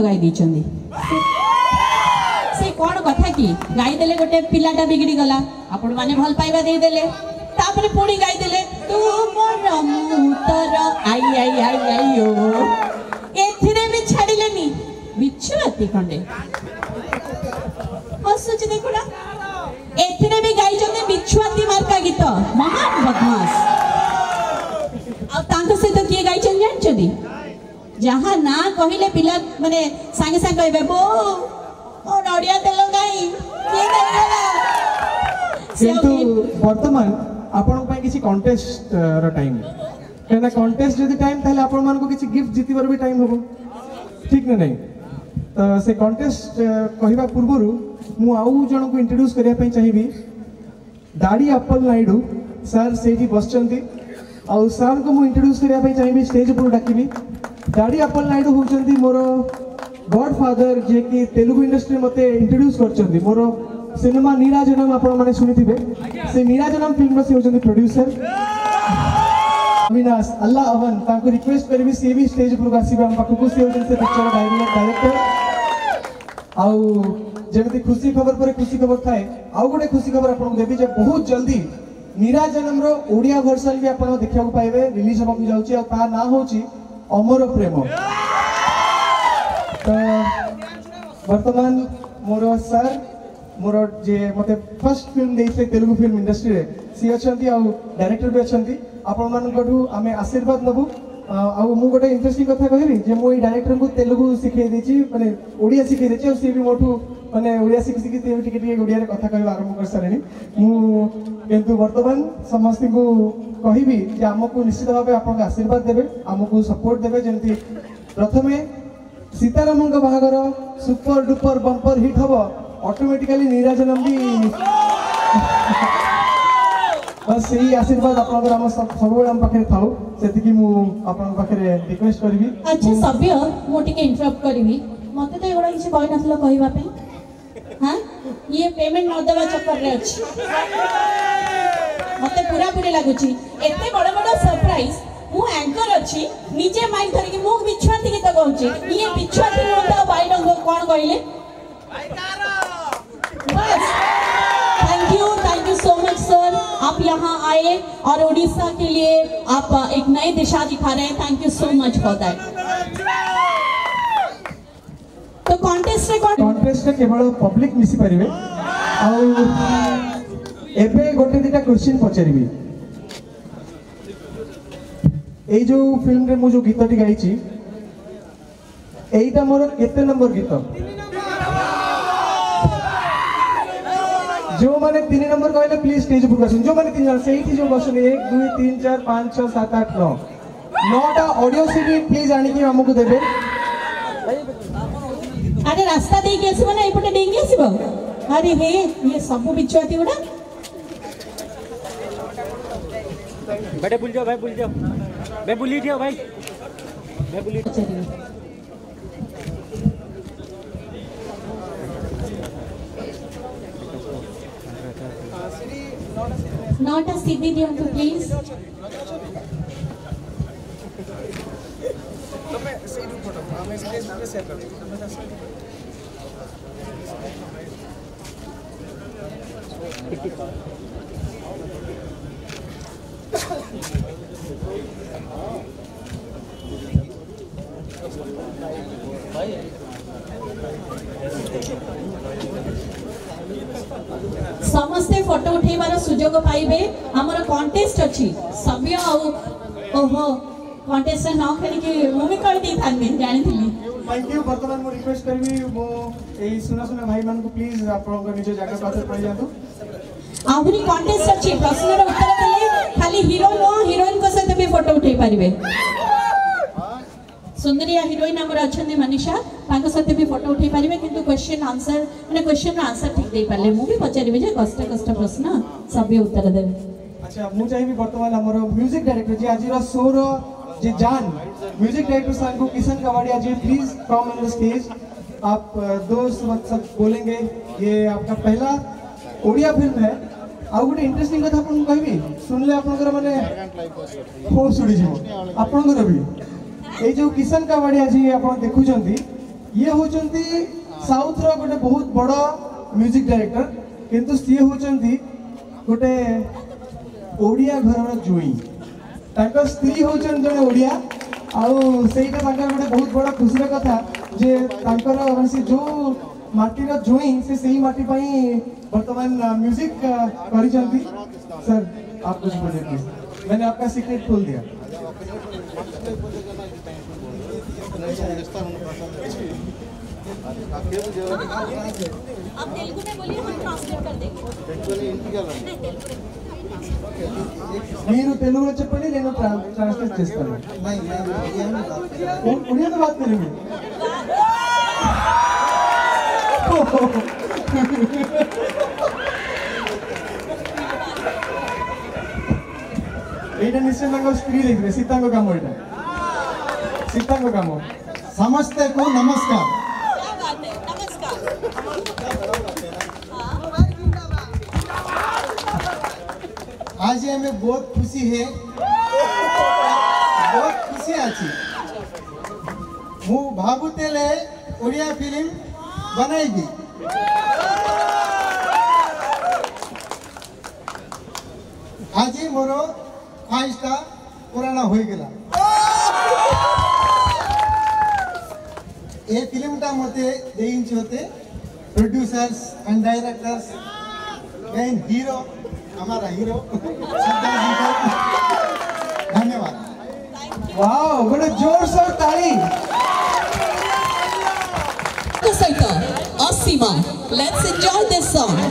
গাই দিয়েছেন সে কোণ কথা কি গাই দেলে গোটে পিলাটা বিগড়ি গলা আপন মানে ভাল পাইবা দিয়ে দেলে তাপরে পুড়ি গাই দেলে তু মোর মু তোর আই আই আই আই ও এথিরে বি ছাড়িলেনি বিচ্ছুরাতি খণ্ডে जहां ना कहिले पिला माने सांगे सांग कहबे बो ओ नडिया तेल गई के किंतु वर्तमान आपन को पई किसी कांटेस्ट रो टाइम कना कांटेस्ट जदी टाइम थले आपन मान को किसी गिफ्ट जितिवर भी टाइम होबो ठीक ने नहीं तो से कांटेस्ट कहबा पूर्वरु मु आउ जण को इंट्रोड्यूस करिया पई चाहिबी दाडी अपल नायडू सर सेजी बसचंती आ सर को मु इंट्रोड्यूस करिया पई चाहिबी स्टेज पर डाकिबी ଦାଡ଼ିଆପଲ ନାଇଡ଼ୁ ହେଉଛନ୍ତି ମୋର ଗଡ୍ ଫାଦର ଯିଏକି ତେଲୁଗୁ ଇଣ୍ଡଷ୍ଟ୍ରି ମୋତେ ଇଣ୍ଟ୍ରୋଡ୍ୟୁସ୍ କରିଛନ୍ତି ମୋର ସିନେମା ନୀରାଜନମ ଆପଣମାନେ ଶୁଣିଥିବେ ସେ ନୀରାଜନମ ଫିଲ୍ମର ସେ ହେଉଛନ୍ତି ପ୍ରଡ୍ୟୁସର ଅବିନାଶ ଆଲ୍ଲା ଅହନ ତାଙ୍କୁ ରିକ୍ୱେଷ୍ଟ କରିବି ସିଏ ବି ଷ୍ଟେଜ୍ ଉପରକୁ ଆସିବେ ଆମ ପାଖକୁ ସେ ହେଉଛନ୍ତି ସେ ପିକ୍ଚର ଡାଇରେକ୍ଟର ଆଉ ଯେମିତି ଖୁସି ଖବର ପରେ ଖୁସି ଖବର ଥାଏ ଆଉ ଗୋଟେ ଖୁସି ଖବର ଆପଣଙ୍କୁ ଦେବି ଯେ ବହୁତ ଜଲ୍ଦି ନିରାଜନମର ଓଡ଼ିଆ ଭର୍ସନ୍ ବି ଆପଣ ଦେଖିବାକୁ ପାଇବେ ରିଲିଜ୍ ହେବାକୁ ଯାଉଛି ଆଉ ତା ନାଁ ହେଉଛି অমর প্রেম ତ ବର୍ତ୍ତମାନ ମୋର ସାର୍ ମୋର ଯିଏ ମୋତେ ଫାର୍ଷ୍ଟ ଫିଲ୍ମ ଦେଇଥିଲେ ତେଲୁଗୁ ଫିଲ୍ମ ଇଣ୍ଡଷ୍ଟ୍ରିରେ ସିଏ ଅଛନ୍ତି ଆଉ ଡାଇରେକ୍ଟର ବି ଅଛନ୍ତି ଆପଣମାନଙ୍କଠୁ ଆମେ ଆଶୀର୍ବାଦ ନେବୁ ଆଉ ମୁଁ ଗୋଟେ ଇଣ୍ଟରେଷ୍ଟିଂ କଥା କହିବି ଯେ ମୁଁ ଏଇ ଡାଇରେକ୍ଟରଙ୍କୁ ତେଲୁଗୁ ଶିଖେଇ ଦେଇଛି ମାନେ ଓଡ଼ିଆ ଶିଖେଇ ଦେଇଛି ଆଉ ସିଏ ବି ମୋଠୁ અને ઉડિયા સિખિત ટી ટી ટી ગોડિયા કાથા કરીવા આરંભ કરસલેની મુ કેંતુ વર્તમાન સમસ્તિકો કહી બી કે આમકો નિશ્ચિત ભાવે આપનો આશીર્વાદ દેબે આમકો સપોર્ટ દેબે જેનતી प्रथમે સીતારામંગા ભાગગર સુપર ડુપર બમ્પર હિટ થવો ઓટોમેટિકલી નીરાજનમ બી બસ ઈ આશીર્વાદ આપનો ગરમસ્ત સબુડા પાખરે થાઉ સેતકી મુ આપનો પાખરે રિક્વેસ્ટ કરીબી અચ્છા સભ્ય મો ટિક ઇન્ટરપ્ટ કરીબી મતતો એ કોઈ કઈ નાસલો કહીવા પે हाँ ये पेमेंट नदेवा चक्कर में अच्छी मत पूरा पूरी लगुच एत बड़ बड़ सरप्राइज मु एंकर अच्छी निजे माइक धरिकी मु बिछुआती गीत कहूँ ये बिछुआती नुह तो भाई रंग कौन कहले बस thank you thank you so much sir आप यहाँ आए और उड़ीसा के लिए आप एक नई दिशा दिखा रहे हैं thank you so much for that তো কন্টেস্টরে কন্টেস্টরে কেবল পব্লিক মিশি পারিবে ଆଉ ଏବେ ଗୋଟେ ଦୁଇଟା କ୍ୱେଶ୍ଚିନ୍ ପଚାରିବି ଏଇ ଯୋଉ ଫିଲ୍ମରେ ମୁଁ ଯୋଉ ଗୀତଟି ଗାଇଛି ଏଇଟା ମୋର କେତେ ନମ୍ବର ଗୀତ ଯେଉଁମାନେ ତିନି ନମ୍ବର କହିଲେ ପ୍ଲିଜ୍ ଷ୍ଟେଜ୍ ଉପରକୁ ଆସନ୍ତୁ ଯେଉଁମାନେ ତିନି ଜଣ ସେଇଠି ଯେଉଁ ବସୁଛନ୍ତି ଏକ ଦୁଇ ତିନି ଚାରି ପାଞ୍ଚ ଛଅ ସାତ ଆଠ ନଅ ନଅଟା ଅଡ଼ିଓ ସିଡ଼ି ପ୍ଲିଜ୍ ଆଣିକି ଆମକୁ ଦେବେ अरे रास्ता देके आसबो ना एपटे डेंगी अरे हे ये सब बिचुआती गुडा बेटे बुल जाओ भाई बुल जाओ मैं बुली दियो भाई मैं बुली not a siddhi diyantu please ତମେ ସେଇଠୁ ଫଟୋ ଆମେ ସେଇ ସେୟାର କରିବୁ ତମେ समस्ते फोटो उठेबार सुजोग पाइबे हमर कांटेस्ट अछि सभ्य आउ ओहो कांटेस्ट न खेल के मुमी कर दे थाने जानि थिली थैंक यू बर्तमान मु रिक्वेस्ट करबी मो एई सुना सुना भाई मान को प्लीज आपन को निज जागा पाथे पड़ जातु आहुरी कांटेस्ट अछि प्रश्न रो उत्तर देले खाली हीरो नो हीरोइन को सहित भी फोटो उठै परिबे सुंदरिया हीरोइन हमर अछन्ने मनीषा ताको सहित भी फोटो उठै परिबे किंतु क्वेश्चन आंसर माने क्वेश्चन रो आंसर ठीक दे पाले मु भी पचारिबे जे कष्ट कष्ट प्रश्न सभे उत्तर देबे अच्छा मु भी वर्तमान हमर म्यूजिक डायरेक्टर जी आज शो रो जी जान म्यूजिक डायरेक्टर सांगो Kishan Kawadia ji please from in stage आप दोस्त सब बोलेंगे ये आपका पहला ओडिया फिल्म है आउ गोटे इंटरेस्टिंग कथा आपन को कहबी सुनले आपन कर माने हो सुड़ी जो आपन कर भी ए जो किशन कवाड़िया जी आपन देखु चंती ये हो चंती साउथ रो गोटे बहुत बड़ा म्यूजिक डायरेक्टर किंतु सी हो चंती गोटे ओडिया घर रो जुई स्त्री हूँ जन ओडिया आईटा गोटे बहुत बड़ा खुशी कथा जे से जो माटी जुई से सही माटी पाई वर्तमान म्यूजिक कर मैंने आपका सीक्रेट खोल दिया మీరు తెలుగులో చెప్పండి నేను ట్రాన్స్లేట్ చేస్తాను పుణ్యత బాత్ తెలుగు ఏంటంటే నిశ్చితంగా స్త్రీ దగ్గర సిద్ధంగా కమ్మ సిద్ధంగా కమ్మ సమస్తకు నమస్కారం আজকে আমি বহুত খুশি হে বহুত খুশি আছি মু ভাবুতেলে ওড়িয়া ফিল্ম বানাইবি আজি মোর খাইসটা পুরানা হয়ে গেল এই ফিল্মটা মতে দেইছি হতে producers and directors main hero हमारा हीरो धन्यवाद वाओ बड़े जोर से ताली सहित असीमा let's enjoy this song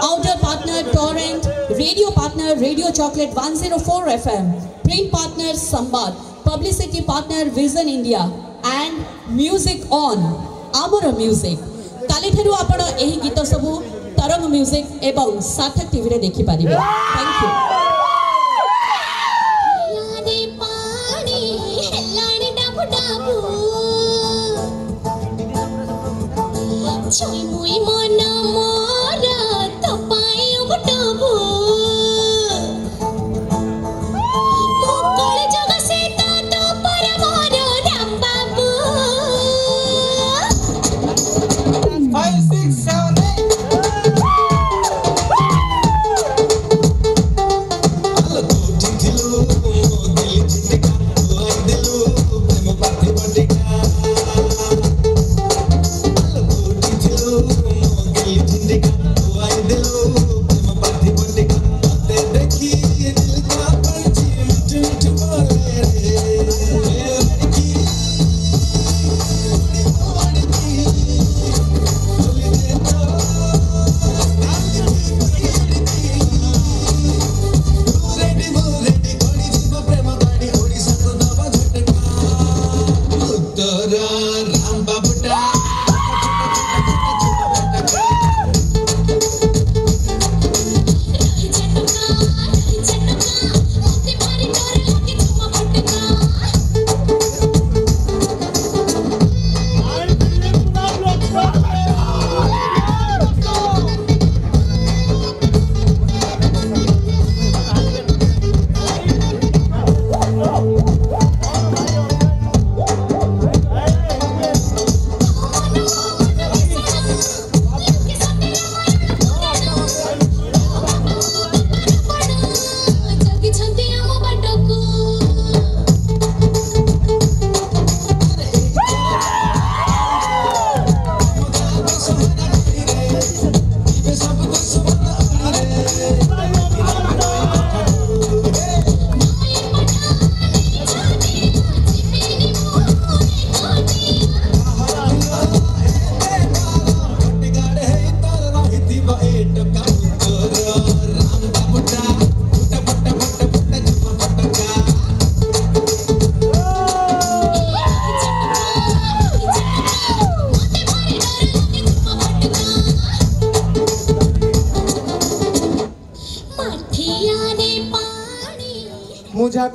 Outer partner Torrent, radio partner Radio Chocolate 104 FM, print partner Sambad, publicity partner Vision India and music on ଆମର ମ୍ୟୁଜିକ୍ କାଲିଠାରୁ ଆପଣ ଏହି ଗୀତ ସବୁ ତରଙ୍ଗ ମ୍ୟୁଜିକ୍ ଏବଂ ସାର୍ଥକ ଟିଭିରେ ଦେଖିପାରିବେ ଥ୍ୟାଙ୍କ ୟୁ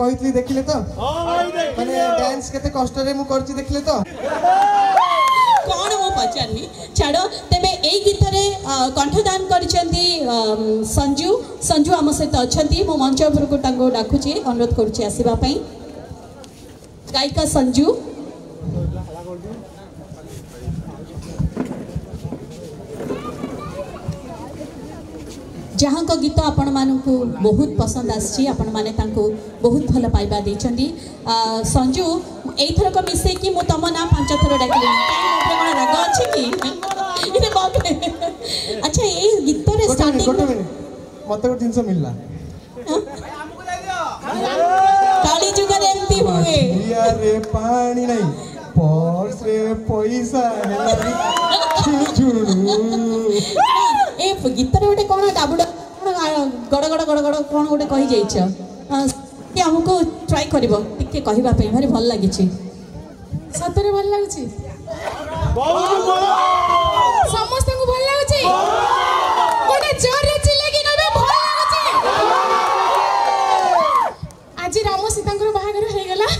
କହିଥିଲି ଦେଖିଲେ ତ ମାନେ ଡ୍ୟାନ୍ସ କେତେ କଷ୍ଟରେ ମୁଁ କରୁଛି ଦେଖିଲେ ତ କ'ଣ ମୁଁ ପଚାରିନି ଛାଡ଼ ତେବେ ଏଇ ଗୀତରେ କଣ୍ଠଦାନ କରିଛନ୍ତି ସଞ୍ଜୁ ସଞ୍ଜୁ ଆମ ସହିତ ଅଛନ୍ତି ମୁଁ ମଞ୍ଚ ଉପରକୁ ତାଙ୍କୁ ଡାକୁଛି ଅନୁରୋଧ କରୁଛି ଆସିବା ପାଇଁ ଗାୟିକା ସଞ୍ଜୁ ଯାହାଙ୍କ ଗୀତ ଆପଣମାନଙ୍କୁ ବହୁତ ପସନ୍ଦ ଆସିଛି ଆପଣମାନେ ତାଙ୍କୁ ବହୁତ ଭଲ ପାଇବା ଦେଇଛନ୍ତି ସଞ୍ଜୁ ଏଇଥରକ ମିଶେଇକି ମୁଁ ତମ ନାଁ ପାଞ୍ଚ ଥର ଡାକିଲିଣି କ'ଣ ରାଗ ଅଛି କି ଆଚ୍ଛା ଏଇ ଗୀତରେ ମତେ ଗୋଟେ ଜିନିଷ ମିଳିଲା କଳି ଯୁଗରେ ଏମିତି ହୁଏ ପାଣି ନାହିଁ ପର୍ସରେ ପଇସା ଏ ଗୀତରେ ଗୋଟେ କ'ଣ ଡାବୁଡ କ'ଣ ଗଡ଼ ଗଡ଼ ଗଡ଼ ଗଡ଼ କ'ଣ ଗୋଟେ କହିଯାଇଛ ସେ ଆମକୁ ଟ୍ରାଏ କରିବ ଟିକେ କହିବା ପାଇଁ ଭାରି ଭଲ ଲାଗିଛି ସତରେ ଭଲ ଲାଗୁଛି ସମସ୍ତଙ୍କୁ ଭଲ ଲାଗୁଛି ଆଜି ରାମ ସୀତାଙ୍କର ବାହାଘର ହେଇଗଲା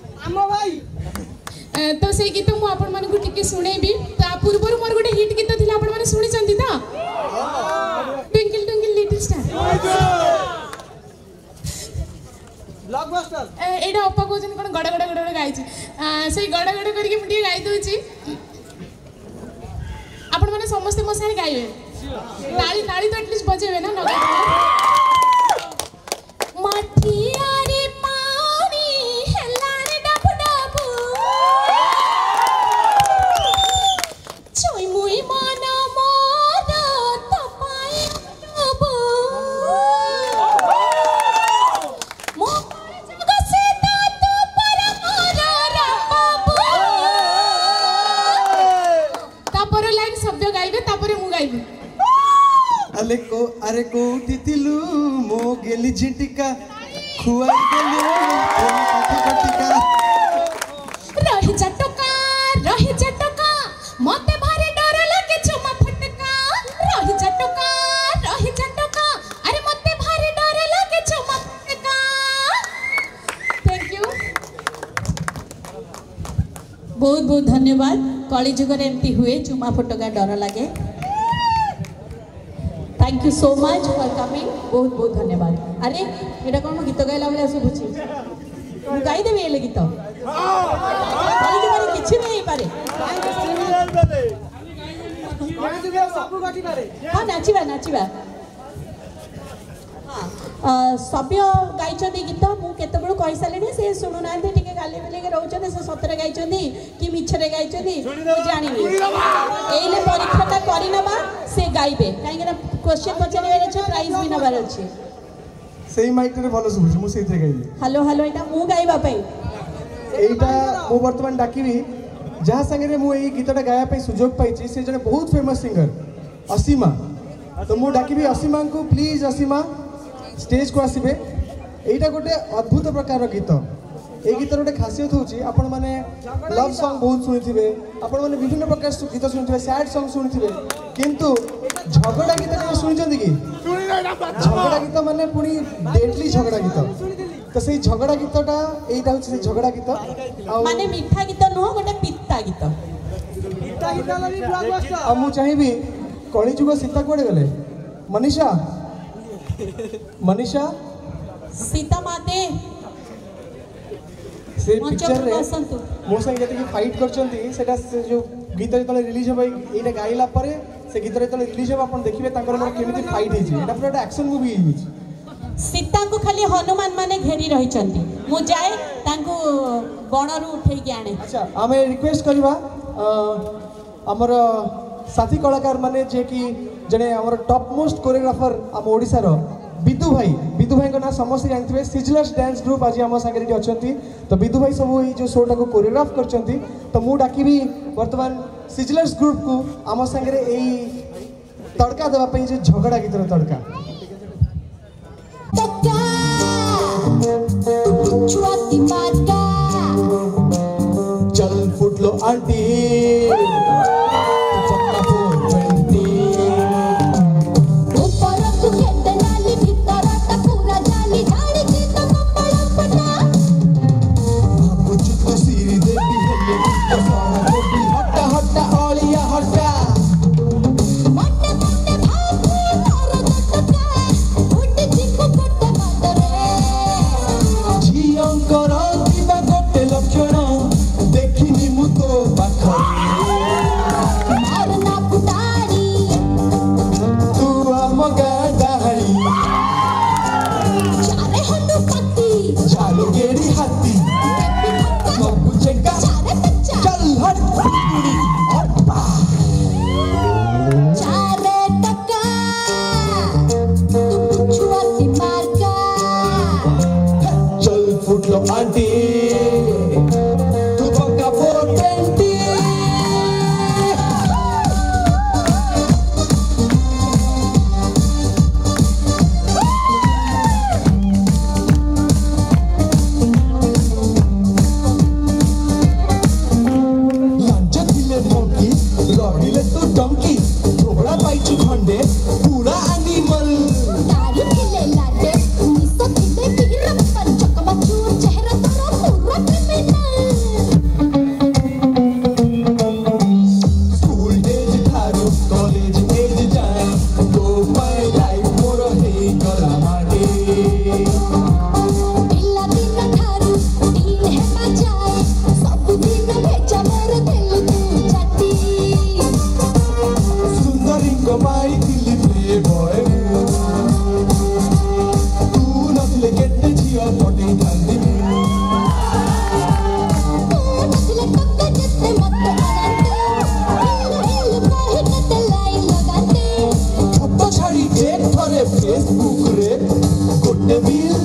आम भाई ତ ସେଇ ଗୀତ ମୁଁ ଆପଣମାନଙ୍କୁ ଟିକେ ଶୁଣେଇବି ତା ପୂର୍ବରୁ ମୋର ଗୋଟେ ହିଟ୍ ଗୀତ ଥିଲା ଆପଣମାନେ ଶୁଣିଛନ୍ତି ତ ଟ୍ୱିଙ୍କଲ ଟ୍ୱିଙ୍କଲ ଲିଟିଲ ଷ୍ଟାର ଏଇଟା ଅପା କହୁଛନ୍ତି କ'ଣ ଗଡ଼ ଗଡ଼ ଗଡ଼ ଗାଇଛି ସେଇ ଗଡ଼ ଗଡ଼ କରିକି ମୁଁ ଟିକେ ଗାଇ ଦେଉଛି ଆପଣମାନେ ସମସ୍ତେ ମୋ ସାଙ୍ଗରେ ଗାଇବେ ତାଳି ତାଳି ତ ଆଟଲିଷ୍ଟ ବଜେଇବେ ନା ନଗା ମାଠିଆ କଳି ଯୁଗରେ ଏମିତି ହୁଏ ଚୁମା ଫଟକା ଡର ଲାଗେ thank you so much for coming বহুত বহুত ধন্যবাদ আরে এটা কোন গীত গাইলা ভাবে শুভুছি মু গাই দেবি এলে গীত কলি যুগরে কিছু নাই পারে হ্যাঁ নাচিবা নাচিবা ସଭ୍ୟ ଗାଇଛନ୍ତି ଗୀତ ମୁଁ କେତେବେଳୁ କହିସାରିଲିଣି ସେ ଶୁଣୁନାହାନ୍ତି ଟିକେ ଗାଲି ବିଲିକି ରହୁଛନ୍ତି ସେ ସତରେ ଗାଇଛନ୍ତି ଦେବି ମୁଁ ଜାଣିନି ଏଇଲେ ପରୀକ୍ଷାଟା କରିନେବା ସେ ଗାଇବେ କାହିଁକିନା କ୍ୱେଶ୍ଚିନ୍ ପଚାରିବାର ଅଛି ପ୍ରାଇଜ୍ ବି ନେବାର ଅଛି ସେଇ ମାଇକ୍ରେ ଭଲ ଶୁଭୁଛି ମୁଁ ସେଇଥିରେ ଗାଇବି ହ୍ୟାଲୋ ହ୍ୟାଲୋ ଏଇଟା ମୁଁ ଗାଇବା ପାଇଁ ଏଇଟା ମୁଁ ବର୍ତ୍ତମାନ ଡାକିବି ଯାହା ସାଙ୍ଗରେ ମୁଁ ଏଇ ଗୀତଟା ଗାଇବା ପାଇଁ ସୁଯୋଗ ପାଇଛି ସେ ଜଣେ ବହୁତ ଫେମସ୍ ସିଙ୍ଗର ଅସୀମା ତ ମୁଁ ଡାକିବି ଅସୀମାଙ୍କୁ ପ୍ଲିଜ୍ ଅସୀମା ଷ୍ଟେଜ୍କୁ ଆସିବେ ଏଇଟା ଗୋଟେ ଅଦ୍ଭୁତ ପ୍ରକାରର ଗୀତ এই গীতর গোটে খাসিয়ত হচ্ছে আপনার মানে লভ সঙ্গ বহু শুনি আপনার মানে বিভিন্ন প্রকার গীত শুনে স্যাড সঙ্গ শুনি কিন্তু ঝগড়া গীত শুনেছেন কি ঝগড়া গীত মানে পুনি ডেডলি ঝগড়া গীত তো সেই ঝগড়া গীতটা এইটা হচ্ছে সেই ঝগড়া গীত মানে মিঠা গীত নহ গোটে পিতা গীত ଆଉ ମୁଁ ଚାହିଁବି କଳିଯୁଗ ସୀତା କୁଆଡ଼େ ଗଲେ ମନୀଷା ମନୀଷା ସୀତା ସେ ପିକ୍ଚରରେ ମୋ ସାଙ୍ଗେ ଯେତିକି ଫାଇଟ୍ କରିଛନ୍ତି ସେଟା ସେ ଯେଉଁ ଗୀତ ଯେତେବେଳେ ରିଲିଜ୍ ହେବ ଏଇଟା ଗାଇଲା ପରେ ସେ ଗୀତ ଯେତେବେଳେ ରିଲିଜ୍ ହେବ ଆପଣ ଦେଖିବେ ତାଙ୍କର ମୋର କେମିତି ଫାଇଟ୍ ହେଇଛି ଏଇଟା ପୁରା ଗୋଟେ ଆକ୍ସନ୍ ମୁଭି ହେଇଯାଇଛି ସୀତାଙ୍କୁ ଖାଲି ହନୁମାନ ମାନେ ଘେରି ରହିଛନ୍ତି ମୁଁ ଯାଏ ତାଙ୍କୁ ବଣରୁ ଉଠେଇକି ଆଣେ ଆଚ୍ଛା ଆମେ ରିକ୍ୱେଷ୍ଟ କରିବା ଆମର ସାଥୀ କଳାକାର ମାନେ ଯିଏକି ଜଣେ ଆମର ଟପ୍ ମୋଷ୍ଟ କୋରିଓଗ୍ରାଫର ଆମ ଓଡ଼ିଶାର বিদু ভাই বিদু ভাই না সমস্ত জাঁথে সিজলাস ড্যান্স গ্রুপ আজ আমার সাংরে অনেক তো বিদু ভাই সব এই যে শোটা কোরিওগ্রাফ করছেন তো মু ডাকিবি বর্তমান সিজলাস গ্রুপ কু আমার সাংরে এই তড়কা দেওয়া যে ঝগড়া গীতর তড়কা চল ফুটলো আন্টি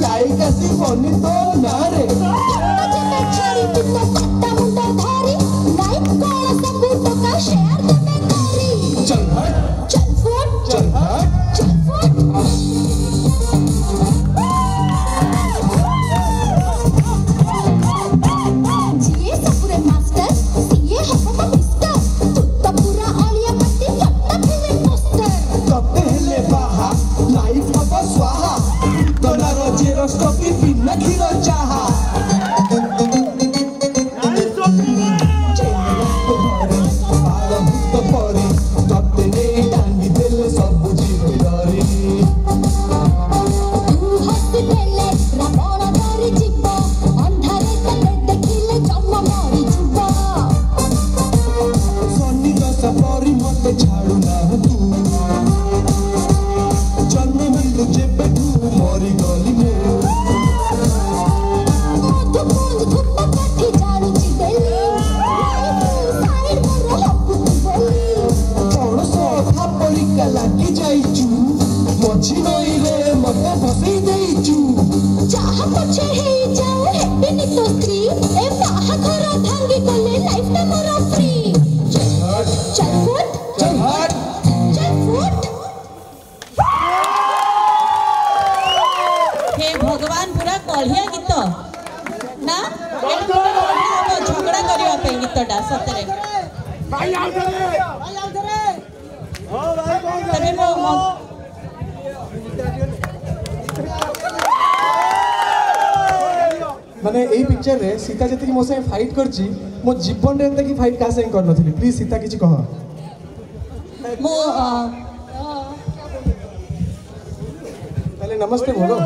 গায়িকা সে বর্ণিত না রে ফাইট করছি মো জীবনরে এমতা কি ফাইট কাছে করে নথিলি প্লিজ সীতা কিছু কহ মো তাহলে নমস্তে বলো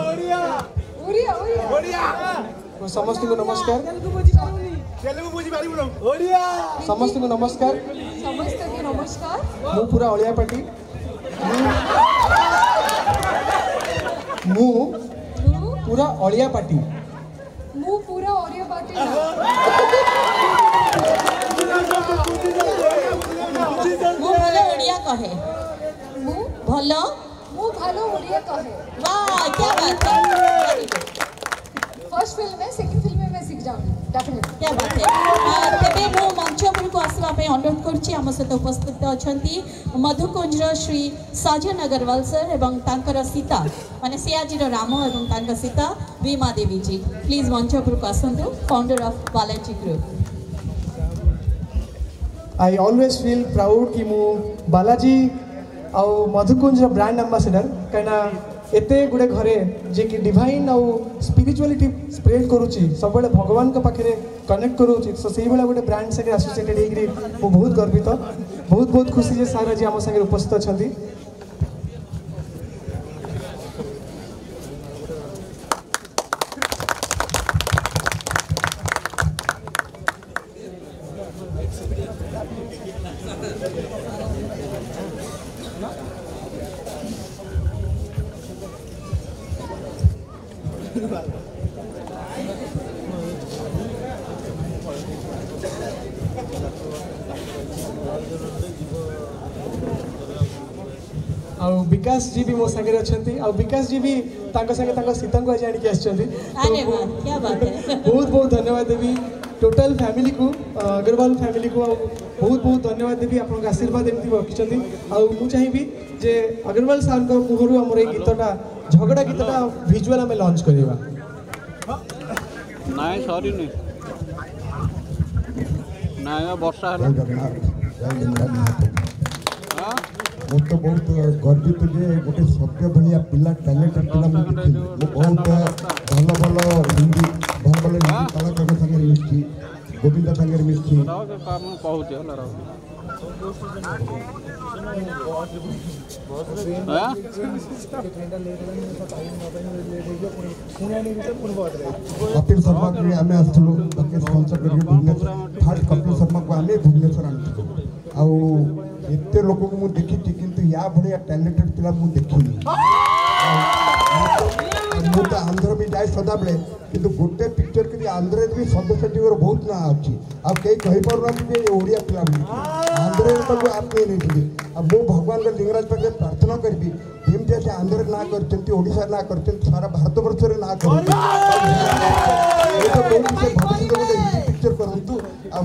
সমস্ত নমস্কার समस्त को नमस्कार समस्त को नमस्कार मु पूरा ओलिया पार्टी मु पूरा ओलिया पार्टी अनुरोध कर मधुकुंज श्री साजन अगरवाल सर और सीता मैंने सियाजी राम और सीता भीमा देवी जी प्लीज मंच आसतु founder of Balaji group I always feel proud कि मु बालाजी आ मधुकुंज ब्रांड आंबासीडर कहीं ଏତେ ଗୁଡ଼େ ଘରେ ଯିଏକି ଡିଭାଇନ୍ ଆଉ ସ୍ପିରିଚୁଆଲିଟି ସ୍ପ୍ରେଡ୍ କରୁଛି ସବୁବେଳେ ଭଗବାନଙ୍କ ପାଖରେ କନେକ୍ଟ କରାଉଛି ସୋ ସେଇଭଳିଆ ଗୋଟେ ବ୍ରାଣ୍ଡ ସାଙ୍ଗରେ ଆସୋସିଏଟେଡ୍ ହେଇକିରି ମୁଁ ବହୁତ ଗର୍ବିତ ବହୁତ ବହୁତ ଖୁସି ଯେ ସାର୍ ଆଜି ଆମ ସାଙ୍ଗରେ ଉପସ୍ଥିତ ଅଛନ୍ତି सागर अच्छा आ विकास जी भी सागे सीता को आज आणिक आ बहुत बहुत धन्यवाद देवी टोटल फैमिली को अग्रवाल फैमिली को बहुत बहुत धन्यवाद देवी आप आशीर्वाद एमती रखी आई जे अग्रवाल सार मुहर आम गीतटा झगड़ा गीतटा भिजुआल आम लंच कर ना बर्षा है ମୁଁ ତ ବହୁତ ଗର୍ବିତ ଯେ ଗୋଟେ ସତ୍ୟ ଭଳିଆ ପିଲା ଟ୍ୟାଲେଣ୍ଟେଡ୍ ପିଲା ମୁଁ ଦେଖିଲି ମୁଁ ବହୁତ ଭଲ ଭଲ ହିନ୍ଦୀ ଭଲ ଭଲ ହିନ୍ଦୀ କଳାକାର ସାଙ୍ଗରେ ମିଶିଛି ଗୋବିନ୍ଦ ସାଙ୍ଗରେ ମିଶିଛି କପିଲ ଶର୍ମାକୁ ଆମେ ଆସିଥିଲୁ ତାକେ ସ୍ପନ୍ସର କରିକି ଭୁବନେଶ୍ୱର ଫାର୍ଷ୍ଟ କପିଲ ଶର୍ମାକୁ ଆମେ ଭୁବନେଶ୍ୱର ଆଣିଥିଲୁ ଆଉ ଏତେ ଲୋକଙ୍କୁ ମୁଁ ଦେଖିଛି କିନ୍ତୁ ୟା ଭଳିଆ ଟ୍ୟାଲେଣ୍ଟେଡ଼ ପିଲା ମୁଁ ଦେଖିନି ମୁଁ ତ ଆନ୍ଧ୍ର ବି ଯାଏ ସଦାବେଳେ କିନ୍ତୁ ଗୋଟେ ପିକ୍ଚର କିନ୍ତୁ ଆନ୍ଧ୍ରରେ ବି ସବ୍ୟସାଚୀଙ୍କର ବହୁତ ନାଁ ଅଛି ଆଉ କେହି କହିପାରୁନାହାନ୍ତି ଯେ ଓଡ଼ିଆ ପିଲା ବୋଲି ଆନ୍ଧ୍ରରେ ତାକୁ ଆପେଇ ନେଇଥିଲି ଆଉ ମୁଁ ଭଗବାନଙ୍କ ଲିଙ୍ଗରାଜ ପାଖରେ ପ୍ରାର୍ଥନା କରିବି ଯେମିତି ଆସି ଆନ୍ଧ୍ରରେ ନାଁ କରିଛନ୍ତି ଓଡ଼ିଶାରେ ନାଁ କରିଛନ୍ତି ସାରା ଭାରତବର୍ଷରେ ନାଁ କରିଛନ୍ତି ଭବିଷ୍ୟତ ଗୋଟେ ପିକ୍ଚର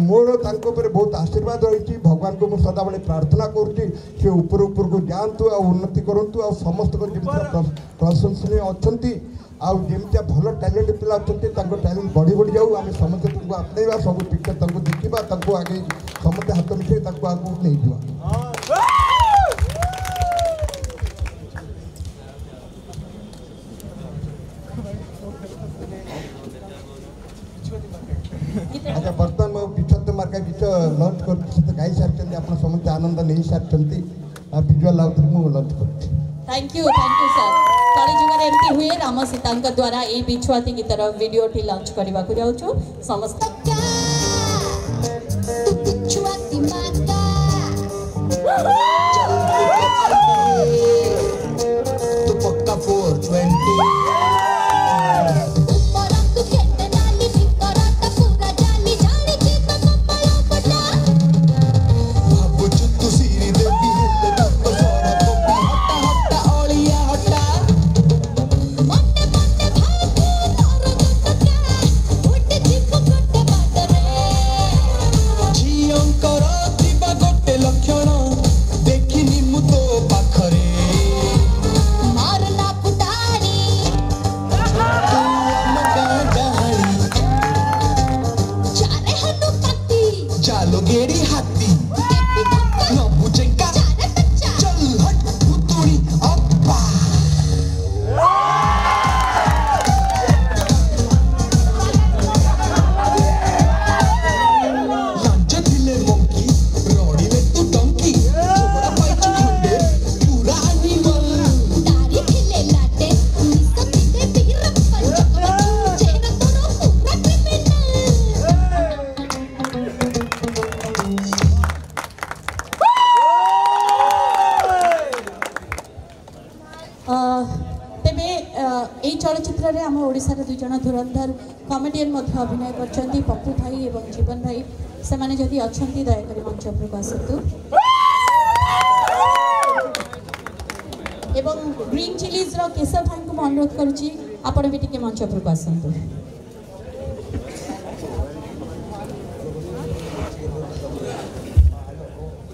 ମୋର ତାଙ୍କ ଉପରେ ବହୁତ ଆଶୀର୍ବାଦ ରହିଛି ଭଗବାନଙ୍କୁ ମୁଁ ସଦାବେଳେ ପ୍ରାର୍ଥନା କରୁଛି ସେ ଉପର ଉପରକୁ ଯାଆନ୍ତୁ ଆଉ ଉନ୍ନତି କରନ୍ତୁ ଆଉ ସମସ୍ତଙ୍କ ଯେମିତି ପ୍ରଶଂସନୀୟ ଅଛନ୍ତି ଆଉ ଯେମିତିଆ ଭଲ ଟ୍ୟାଲେଣ୍ଟ ପିଲା ଅଛନ୍ତି ତାଙ୍କ ଟ୍ୟାଲେଣ୍ଟ ବଢି ବଢି ଯାଉ ଆମେ ସମସ୍ତେ ତାଙ୍କୁ ଆପଣେଇବା ସବୁ ପିକ୍ଚର ତାଙ୍କୁ ଦେଖିବା ତାଙ୍କୁ ଆଗେଇ ସମସ୍ତେ ହାତ ମିଶେଇ ତାଙ୍କୁ ଆଗକୁ ନେଇଯିବା ଯାହାକି ଆପଣ ସମସ୍ତେ ଆନନ୍ଦ ନେଇସାରିଛନ୍ତି ଆଉ ଭିଜୁଆଲ୍ ଆଉଥରେ ମୁଁ ଲଞ୍ଚ କରୁଛି thank you thank you sir कली जुगर एमती हुए राम सीता द्वारा ये बिछुआती गीतर भिडियोटी लंच करने को जाऊँ समस्त ଯଦି ଅଛନ୍ତି ଦୟାକରି ମଞ୍ଚ ଉପରକୁ ଆସନ୍ତୁ ଏବଂ ଗ୍ରୀନ୍ ଚିଲିଜ୍ର କେଶବ ଭାଇଙ୍କୁ ମୁଁ ଅନୁରୋଧ କରୁଛି ଆପଣ ବି ଟିକେ ମଞ୍ଚ ଉପରକୁ ଆସନ୍ତୁ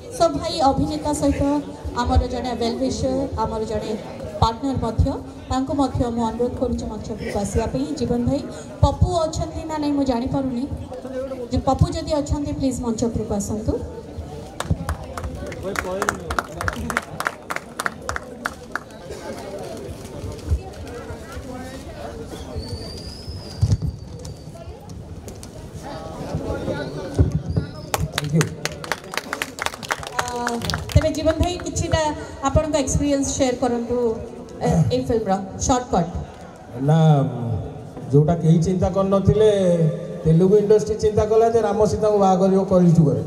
କେଶବ ଭାଇ ଅଭିନେତା ସହିତ ଆମର ଜଣେ ୱେଲୱିସର ଆମର ଜଣେ ପାର୍ଟନର୍ ମଧ୍ୟ ତାଙ୍କୁ ମଧ୍ୟ ମୁଁ ଅନୁରୋଧ କରୁଛି ମଞ୍ଚ ଉପରକୁ ଆସିବା ପାଇଁ ଜୀବନ ଭାଇ ପପୁ ଅଛନ୍ତି ନା ନାହିଁ ମୁଁ ଜାଣିପାରୁନି पप्पू जदि अच्छा प्लीज मंच उपरक आसतु तेरे जीवन भाई कि आपण एक्सपीरियंस शेयर करूँ ए फिल्म शॉर्टकट ना जोटा कहीं चिंता कर ତେଲୁଗୁ ଇଣ୍ଡଷ୍ଟ୍ରି ଚିନ୍ତା କଲା ଯେ ରାମ ସୀତାଙ୍କୁ ବାହା କରିବ କଳି ଯୁଗରେ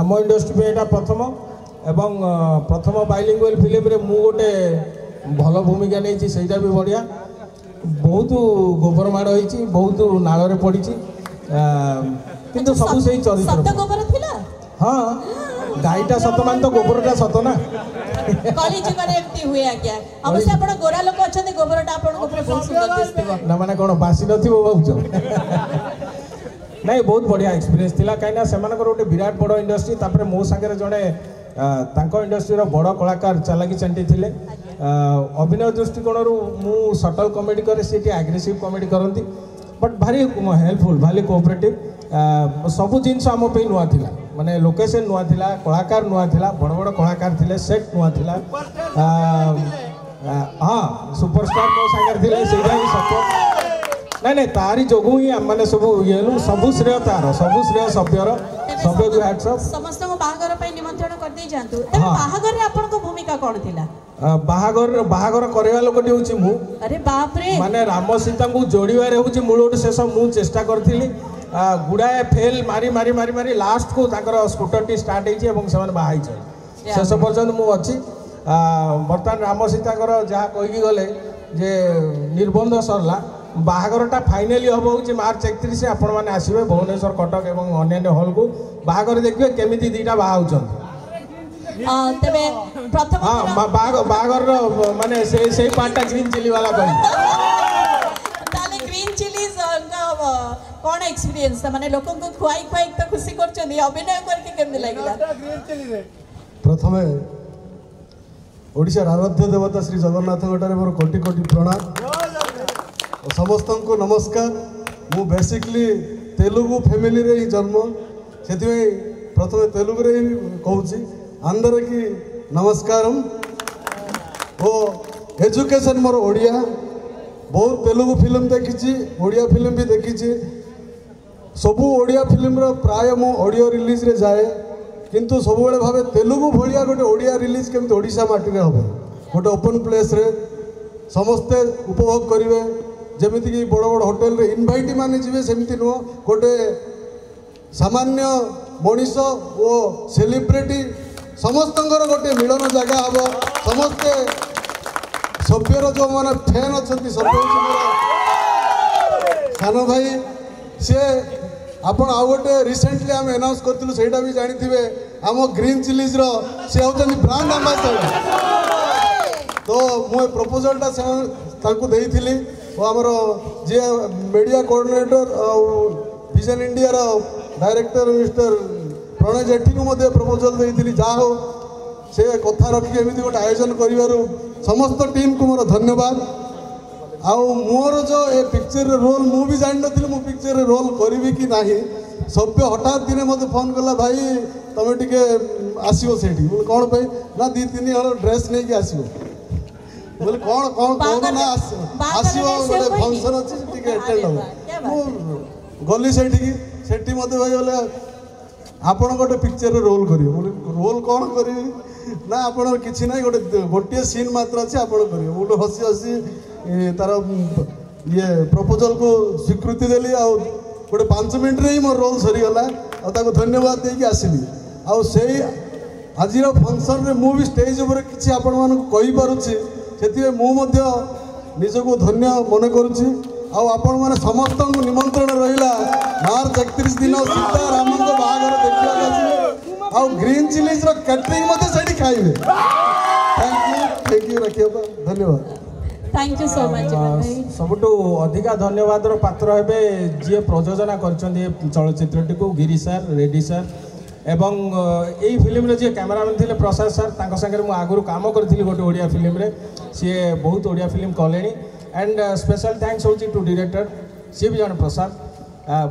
ଆମ ଇଣ୍ଡଷ୍ଟ୍ରି ପାଇଁ ଏଇଟା ପ୍ରଥମ ଏବଂ ପ୍ରଥମ ବାଇଲିଙ୍ଗୁଆଲ ଫିଲ୍ମରେ ମୁଁ ଗୋଟେ ଭଲ ଭୂମିକା ନେଇଛି ସେଇଟା ବି ବଢ଼ିଆ ବହୁତ ଗୋବର ମାଡ଼ ହେଇଛି ବହୁତ ନାଳରେ ପଡ଼ିଛି କିନ୍ତୁ ସବୁ ସେଇ ଚରିତ୍ର ହଁ ଗାଈଟା ସତ ମାନେ ତ ଗୋବରଟା ସତ ନା କଳିଯୁଗରେ ଏମିତି ହୁଏ ଆଜ୍ଞା ଅବଶ୍ୟ ଆପଣ ଗୋରା ଲୋକ ଅଛନ୍ତି ଗୋବରଟା ଆପଣଙ୍କ ଉପରେ ବହୁତ ସୁନ୍ଦର ଦିଶୁଥିବ ନା ମାନେ କ'ଣ ବାସି ନଥିବ ଭାବୁଛ ନାଇଁ ବହୁତ ବଢ଼ିଆ ଏକ୍ସପିରିଏନ୍ସ ଥିଲା କାହିଁକିନା ସେମାନଙ୍କର ଗୋଟେ ବିରାଟ ବଡ଼ ଇଣ୍ଡଷ୍ଟ୍ରି ତାପରେ ମୋ ସାଙ୍ଗରେ ଜଣେ ତାଙ୍କ ଇଣ୍ଡଷ୍ଟ୍ରିର ବଡ଼ କଳାକାର ଚାଲାକି ଚାଣ୍ଟି ଥିଲେ ଅଭିନୟ ଦୃଷ୍ଟିକୋଣରୁ ମୁଁ ସଟଲ୍ କମେଡ଼ି କରେ ସେ ଟିକେ ଆଗ୍ରେସିଭ୍ କମେଡ଼ି କରନ୍ତି ବଟ୍ ଭାରି ହେଲ୍ପଫୁଲ୍ ଭାରି କୋଅପରେଟିଭ୍ ସବୁ ଜିନିଷ ଆମ ପାଇଁ ନୂଆ ଥିଲା ମାନେ ଲୋକେସନ୍ ନୂଆ ଥିଲା କଳାକାର ନୂଆ ଥିଲା ବଡ଼ ବଡ଼ କଳାକାର ଥିଲେ ସେଟ୍ ନୂଆ ଥିଲା ହଁ ସୁପରଷ୍ଟାର ମୋ ସାଙ୍ଗରେ ଥିଲେ ସେଇଟା ହିଁ ସପୋର୍ଟ नहीं नहीं तारी जो ही हम मैंने सब ये लो सब उस रे तार सब उस रे सब यार सब ये जो हेड सब समस्त को बाहर करो पे निमंत्रण कर दे जानतु तब बाहर करे अपन को भूमिका कौन थी ला बाहर बाहर कर करे वालों को दे उची मु अरे बाप रे मैंने रामोसीता को जोड़ी वाले हो ची मुलोड़ से सब मुंह चेस्टा कर थी ली गुड़ाये फेल मारी � जे निर्बंध सरला ବାହାଘରଟା ଫାଇନାଲି ହେବ ହେଉଛି ମାର୍ଚ୍ଚ ଏକତିରିଶ ଆପଣମାନେ ଆସିବେ ଭୁବନେଶ୍ୱର କଟକ ଏବଂ ଅନ୍ୟାନ୍ୟ ହଲ୍କୁ ବାହାଘର ଦେଖିବେ କେମିତି ଦୁଇଟା ବାହା ହେଉଛନ୍ତି ତେବେ ପ୍ରଥମ ବାହାଘରର ମାନେ ସେଇ ପାର୍ଟଟା ଗ୍ରୀନ୍ ଚିଲି ବାଲା କହିବେ ତାହେଲେ ଗ୍ରୀନ୍ ଚିଲି କ'ଣ ଏକ୍ସପିରିଏନ୍ସ ମାନେ ଲୋକଙ୍କୁ ଖୁଆଇ ଖୁଆଇ ତ ଖୁସି କରୁଛନ୍ତି ଅଭିନୟ କରିକି କେମିତି ଲାଗିଲା ପ୍ରଥମେ ଓଡ଼ିଶାର ଆରାଧ୍ୟ ଦେବତା ଶ୍ରୀ ଜଗନ୍ନାଥଙ୍କଠାରେ ମୋର କୋଟି କୋଟି ପ୍ରଣାମ ସମସ୍ତଙ୍କୁ ନମସ୍କାର ମୁଁ ବେସିକଲି ତେଲୁଗୁ ଫ୍ୟାମିଲିରେ ହିଁ ଜନ୍ମ ସେଥିପାଇଁ ପ୍ରଥମେ ତେଲୁଗୁରେ ହିଁ କହୁଛି ଆନ୍ଧ୍ରକି ନମସ୍କାରମ୍ ଓ ଏଜୁକେସନ୍ ମୋର ଓଡ଼ିଆ ବହୁତ ତେଲୁଗୁ ଫିଲ୍ମ ଦେଖିଛି ଓଡ଼ିଆ ଫିଲ୍ମ ବି ଦେଖିଛି ସବୁ ଓଡ଼ିଆ ଫିଲ୍ମର ପ୍ରାୟ ମୁଁ ଅଡ଼ିଓ ରିଲିଜ୍ରେ ଯାଏ କିନ୍ତୁ ସବୁବେଳେ ଭାବେ ତେଲୁଗୁ ଭଳିଆ ଗୋଟେ ଓଡ଼ିଆ ରିଲିଜ୍ କେମିତି ଓଡ଼ିଶା ମାଟିରେ ହେବ ଗୋଟେ ଓପନ୍ ପ୍ଲେସ୍ରେ ସମସ୍ତେ ଉପଭୋଗ କରିବେ ଯେମିତିକି ବଡ଼ ବଡ଼ ହୋଟେଲରେ ଇନଭାଇଟି ମାନେ ଯିବେ ସେମିତି ନୁହଁ ଗୋଟେ ସାମାନ୍ୟ ମଣିଷ ଓ ସେଲିବ୍ରିଟି ସମସ୍ତଙ୍କର ଗୋଟେ ମିଳନ ଜାଗା ହେବ ସମସ୍ତେ ସଭ୍ୟର ଯେଉଁମାନେ ଫ୍ୟାନ୍ ଅଛନ୍ତି ସଭ୍ୟ ସାନ ଭାଇ ସେ ଆପଣ ଆଉ ଗୋଟେ ରିସେଣ୍ଟଲି ଆମେ ଆନାଉନ୍ସ କରିଥିଲୁ ସେଇଟା ବି ଜାଣିଥିବେ ଆମ ଗ୍ରୀନ୍ ଚିଲିଜ୍ର ସେ ହେଉଛନ୍ତି ବ୍ରାଣ୍ଡ ଆମ୍ବାସଡ଼ର ତ ମୁଁ ଏ ପ୍ରପୋଜାଲ୍ଟା ତାଙ୍କୁ ଦେଇଥିଲି ଓ ଆମର ଯିଏ ମିଡ଼ିଆ କୋଅର୍ଡିନେଟର୍ ଆଉ ଭିଜନ୍ ଇଣ୍ଡିଆର ଡାଇରେକ୍ଟର ମିଷ୍ଟର ପ୍ରଣୟ ଜେଟ୍ଲୀଙ୍କୁ ମଧ୍ୟ ପ୍ରପୋଜାଲ୍ ଦେଇଥିଲି ଯାହା ହଉ ସେ କଥା ରଖିକି ଏମିତି ଗୋଟେ ଆୟୋଜନ କରିବାରୁ ସମସ୍ତ ଟିମ୍କୁ ମୋର ଧନ୍ୟବାଦ ଆଉ ମୋର ଯେଉଁ ଏ ପିକ୍ଚର୍ରେ ରୋଲ୍ ମୁଁ ବି ଜାଣିନଥିଲି ମୁଁ ପିକ୍ଚରରେ ରୋଲ୍ କରିବି କି ନାହିଁ ସଭ୍ୟ ହଠାତ୍ ଦିନେ ମୋତେ ଫୋନ୍ କଲା ଭାଇ ତୁମେ ଟିକେ ଆସିବ ସେଇଠି କ'ଣ ପାଇଁ ନା ଦୁଇ ତିନି ହଳ ଡ୍ରେସ୍ ନେଇକି ଆସିବ বলে କ'ଣ କ'ଣ କରୁନା ଆସିବ ଗୋଟେ ଫଙ୍କସନ୍ ଅଛି ଟିକେ ଆଟେଣ୍ଡ ହେବ ମୁଁ ଗଲି ସେଇଠିକି ସେଠି ମୋତେ ଭାଇ ବୋଲେ ଆପଣ ଗୋଟେ ପିକ୍ଚରରେ ରୋଲ୍ କରିବେ ବୋଲେ ରୋଲ୍ କ'ଣ କରିବି ନା ଆପଣ କିଛି ନାହିଁ ଗୋଟେ ଗୋଟିଏ ସିନ୍ ମାତ୍ର ଅଛି ଆପଣ କରିବେ ମୁଁ ହସି ହସି ତାର ଇଏ ପ୍ରପୋଜାଲ୍କୁ ସ୍ୱୀକୃତି ଦେଲି ଆଉ ଗୋଟେ ପାଞ୍ଚ ମିନିଟ୍ରେ ହିଁ ମୋର ରୋଲ୍ ସରିଗଲା ଆଉ ତାକୁ ଧନ୍ୟବାଦ ଦେଇକି ଆସିଲି ଆଉ ସେଇ ଆଜିର ଫଙ୍କସନ୍ରେ ମୁଁ ବି ଷ୍ଟେଜ୍ ଉପରେ କିଛି ଆପଣମାନଙ୍କୁ କହିପାରୁଛି ସେଥିପାଇଁ ମୁଁ ମଧ୍ୟ ନିଜକୁ ଧନ୍ୟ ମନେ କରୁଛି ଆଉ ଆପଣମାନେ ସମସ୍ତଙ୍କୁ ନିମନ୍ତ୍ରଣ ରହିଲା ମାର୍ଚ୍ଚ ଏକତିରିଶ ଦିନ ସୀତାରାମଙ୍କ ବାହାଘର ଦେଖିବାକୁ ଆସିବେ ଆଉ ଗ୍ରୀନ୍ ଚିଲିଜର କ୍ୟାଟରିଂ ମଧ୍ୟ ସେଇଠି ଖାଇବେ ଥ୍ୟାଙ୍କ ୟୁ ଥ୍ୟାଙ୍କ ୟୁ ରଖିବା ଧନ୍ୟବାଦ थैंक यू सो मच सबुठ अधिक धन्यवाद पात्र हे जी प्रयोजना कर चलचित्र टी गिरी सार रेड्डी सार এবং এই ফিল্ম রে যে ক্যামেরাম্যান থিলে প্রসাদ স্যার তাৰ সঙৰ মই আগৰ কাম কৰিছিল গটো ওড়িয়া ফিল্ম রে সে বহুত ওড়িয়া ফিল্ম কলেনি এণ্ড স্পেশাল থ্যাংকস হৌচি টু ডাইরেকটৰ শিবজন প্রসাদ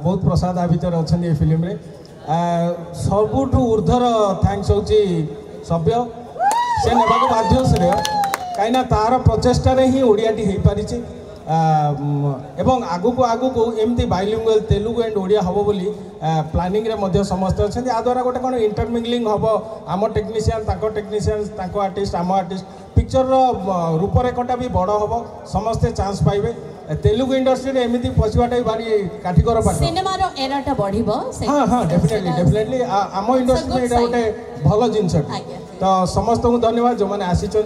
বহুত প্ৰসাদ আ ভিতৰ আছে এই ফিল্ম রে সবুটু উৰ্ধৰ থ্যাংকস হৌচি সব্য সেই নেবাৰৰ মাধ্যমৰে কাইনা তাৰ প্ৰচেষ্টাৰেহে ওড়িয়াটি হৈ পৰিছি এবং আগুকু আগুকু এমতি বাইলিঙ্গুয়াল তেলুগু এন্ড ওড়িয়া হব বলি প্ল্যানিংরে মধ্য সমস্তে অনেক ইয়াদ্বারা গোটে কোণ ইন্টরমিংলিং হব আম টেকনিসিয়ান তাঙ্ক টেকনিসিয়ান তাঙ্ক আর্টিস্ট আম আর্টিস্ট পিকচরর রূপরেখটা বি বড় হব সমস্তে চান্স পাইবে তেলুগু ইন্ডস্ট্রিরে এমিতি পশিবাটা বি ভারি কাঠিকর পাঠ সিনেমার এরাটা বড়িব হ্যাঁ হ্যাঁ ডেফিনেটলি ডেফিনেটলি আম ইন্ডস্ট্রি এটা গোটে ভালো জিনিস তো সমস্ত ধন্যবাদ যে আসিছেন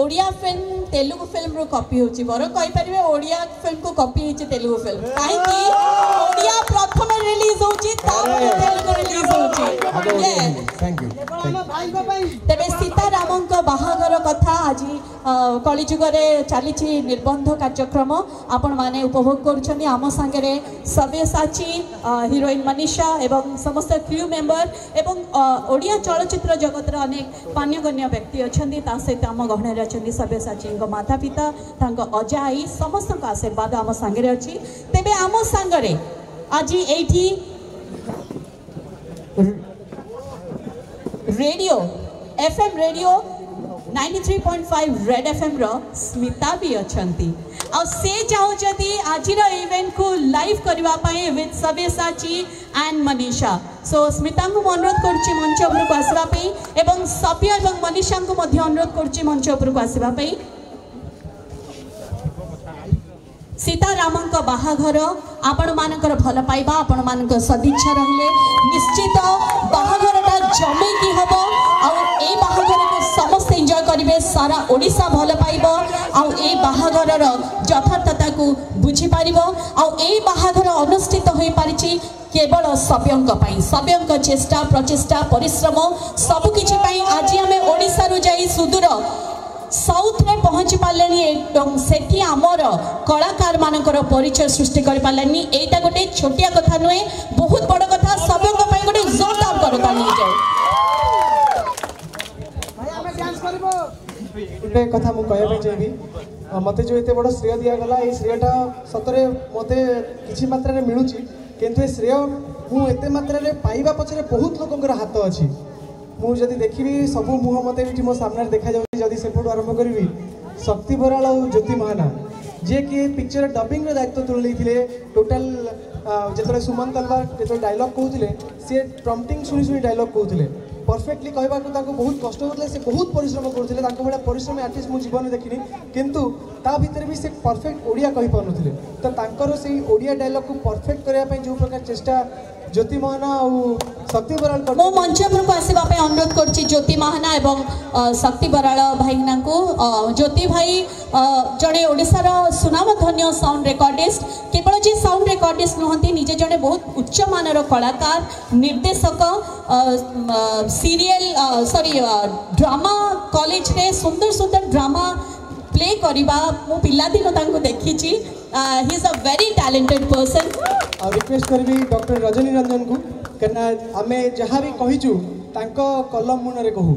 ওড়িয়া ফিল্ম তেলুগু ফিল্মরু কপি হচ্ছে বরং কইপারে ওড়িয়া ফিল্মকু কপি হয়েছে তেলুগু ফিল্ম কাইকি ওড়িয়া প্রথমে রিলিজ হচ্ছে তারপরে তেলুগু রিলিজ হচ্ছে তেবে সীতারামঙ্ক বাহাঘর কথা আজি কলিযুগরে চালিছি নির্বন্ধ কার্যক্রম আপন মানে উপভোগ করছেন আম সাংরে সব্যসাচী হিরোইন মনীষা এবং সমস্ত ক্রু মেম্বর এবং ওড়িয়া চলচ্চিত্র জগতর অনেক পানীয়গণ্য ব্যক্তি অনেক তা সহ আম গহণের ସାଙ୍ଗରେ ଅଛନ୍ତି ସବ୍ୟସାଚୀଙ୍କ ମାତାପିତା ତାଙ୍କ ଅଜା ଆଈ ସମସ୍ତଙ୍କ ଆଶୀର୍ବାଦ ଆମ ସାଙ୍ଗରେ ଅଛି ତେବେ ଆମ ସାଙ୍ଗରେ ଆଜି ଏଇଠି radio FM radio ninety three point five red ଏଫ୍ଏମ୍ର Smita ବି ଅଛନ୍ତି ଆଉ ସେ ଚାହୁଁଛନ୍ତି ଆଜିର ଇଭେଣ୍ଟକୁ ଲାଇଭ୍ କରିବା ପାଇଁ with Sabyasachi and Manisha so ସ୍ମିତାଙ୍କୁ ମୁଁ ଅନୁରୋଧ କରୁଛି ମଞ୍ଚ ଉପରକୁ ଆସିବା ପାଇଁ ଏବଂ ସବ୍ୟ ଏବଂ ମନୀଷାଙ୍କୁ ମଧ୍ୟ ଅନୁରୋଧ କରୁଛି ମଞ୍ଚ ଉପରକୁ ଆସିବା ପାଇଁ ସୀତାରାମଙ୍କ ବାହାଘର ଆପଣମାନଙ୍କର ଭଲ ପାଇବା ଆପଣମାନଙ୍କ ସଦିଚ୍ଛା ରହିଲେ ନିଶ୍ଚିତ ବାହାଘରଟା ଜମେଇକି ହେବ ଆଉ ଏଇ ବାହାଘର କରିବେ ସାରା ଓଡ଼ିଶା ଭଲ ପାଇବ ଆଉ ଏଇ ବାହାଘରର ଯଥାର୍ଥତାକୁ ବୁଝିପାରିବ ଆଉ ଏଇ ବାହାଘର ଅନୁଷ୍ଠିତ ହୋଇପାରିଛି କେବଳ ସବ୍ୟଙ୍କ ପାଇଁ ସବ୍ୟଙ୍କ ଚେଷ୍ଟା ପ୍ରଚେଷ୍ଟା ପରିଶ୍ରମ ସବୁକିଛି ପାଇଁ ଆଜି ଆମେ ଓଡ଼ିଶାରୁ ଯାଇ ସୁଦୂର ସାଉଥରେ ପହଞ୍ଚି ପାରିଲେଣି ଏବଂ ସେଠି ଆମର କଳାକାରମାନଙ୍କର ପରିଚୟ ସୃଷ୍ଟି କରିପାରିଲେଣି ଏଇଟା ଗୋଟେ ଛୋଟିଆ କଥା ନୁହେଁ ବହୁତ ବଡ଼ କଥା ସବ୍ୟଙ୍କ ପାଇଁ ଗୋଟେ କଥା ମୁଁ କହିବା ପାଇଁ ଚାହିଁବି ମୋତେ ଯେଉଁ ଏତେ ବଡ଼ ଶ୍ରେୟ ଦିଆଗଲା ଏଇ ଶ୍ରେୟଟା ସତରେ ମୋତେ କିଛି ମାତ୍ରାରେ ମିଳୁଛି କିନ୍ତୁ ଏ ଶ୍ରେୟ ମୁଁ ଏତେ ମାତ୍ରାରେ ପାଇବା ପଛରେ ବହୁତ ଲୋକଙ୍କର ହାତ ଅଛି ମୁଁ ଯଦି ଦେଖିବି ସବୁ ମୁହଁ ମୋତେ ଏଠି ମୋ ସାମ୍ନାରେ ଦେଖାଯାଉଛି ଯଦି ସେପଟୁ ଆରମ୍ଭ କରିବି ଶକ୍ତି ବରାଳ ଆଉ ଜ୍ୟୋତି ମହାନା ଯିଏକି ପିକ୍ଚର ଡବିଂର ଦାୟିତ୍ୱ ତୁଲେଇଥିଲେ ଟୋଟାଲ ଯେତେବେଳେ ସୁମନ ତଲୱାର ଯେତେବେଳେ ଡାଇଲଗ୍ କହୁଥିଲେ ସିଏ ପ୍ରମ୍ପଟିଂ ଶୁଣି ଶୁଣି ଡାଇଲଗ୍ କହୁଥିଲେ परफेक्टली कहवाकू ताको बहुत कष्ट होतले से बहुत परिश्रम करथिले ताको बडा परिश्रम आर्टिस्ट मु जीवन देखिनी किंतु ता भितर भी से परफेक्ट ओडिया कहि पानुथिले तो तांकर सेही ओडिया डायलॉग को परफेक्ट करया पई जो प्रकार चेष्टा জ্যোতি মহানা ও শক্তি বরাল মো মঞ্চ উপরকু আসবা অনুরোধ করছি জ্যোতি মহানা এবং শক্তি বরাল ভাইনা জ্যোতি ভাই জনে ওড়িশার সুনামধন্য সাউন্ড রেকর্ডিস্ট কেবল যে সাউন্ড রেকর্ডিস্ট নুহতি নিজে জনে বহুত উচ্চমানর কলাকার নির্দেশক সিরিয়েল সরি ড্রামা কলেজে সুন্দর সুন্দর ড্রামা प्ले करिबा मु पिल्ला दिन तांको देखि छी he is a very talented person uh request करबी डॉक्टर रजनी रंजन को कना आमे जहा भी कहिचू तांको कलम मुन रे कहू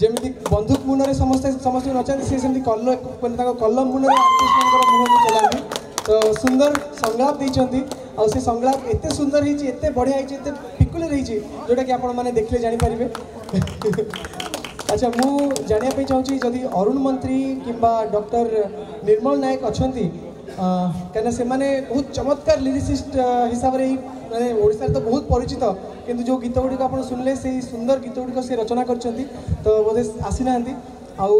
जेमिति बंदूक मुन रे समस्त समस्त नचा से सेमिति कल कोन तांको कलम मुन रे आर्टिस्ट मन मुन चलाबी तो सुंदर संगलाप दिचंती आ से संगलाप एते सुंदर हिची एते बढ़िया हिची एते पिकुले रहिची जोटा कि आपण माने देखले जानि परिबे আচ্ছা মু জাঁয়া চাহুছি যদি অরুণ মন্ত্রী কিংবা ডক্টর নির্মল নায়ক অনেক কেন সে বহুত চমৎকার লিরিসিস্ট হিসাবে এই মানে ওড়শার তো বহুত পরিচিত কিন্তু যে গীত গুড়ি আপনার শুনলে সেই সুন্দর গীত গুড়ি সে রচনা করছেন তো বোধে আসি না আউ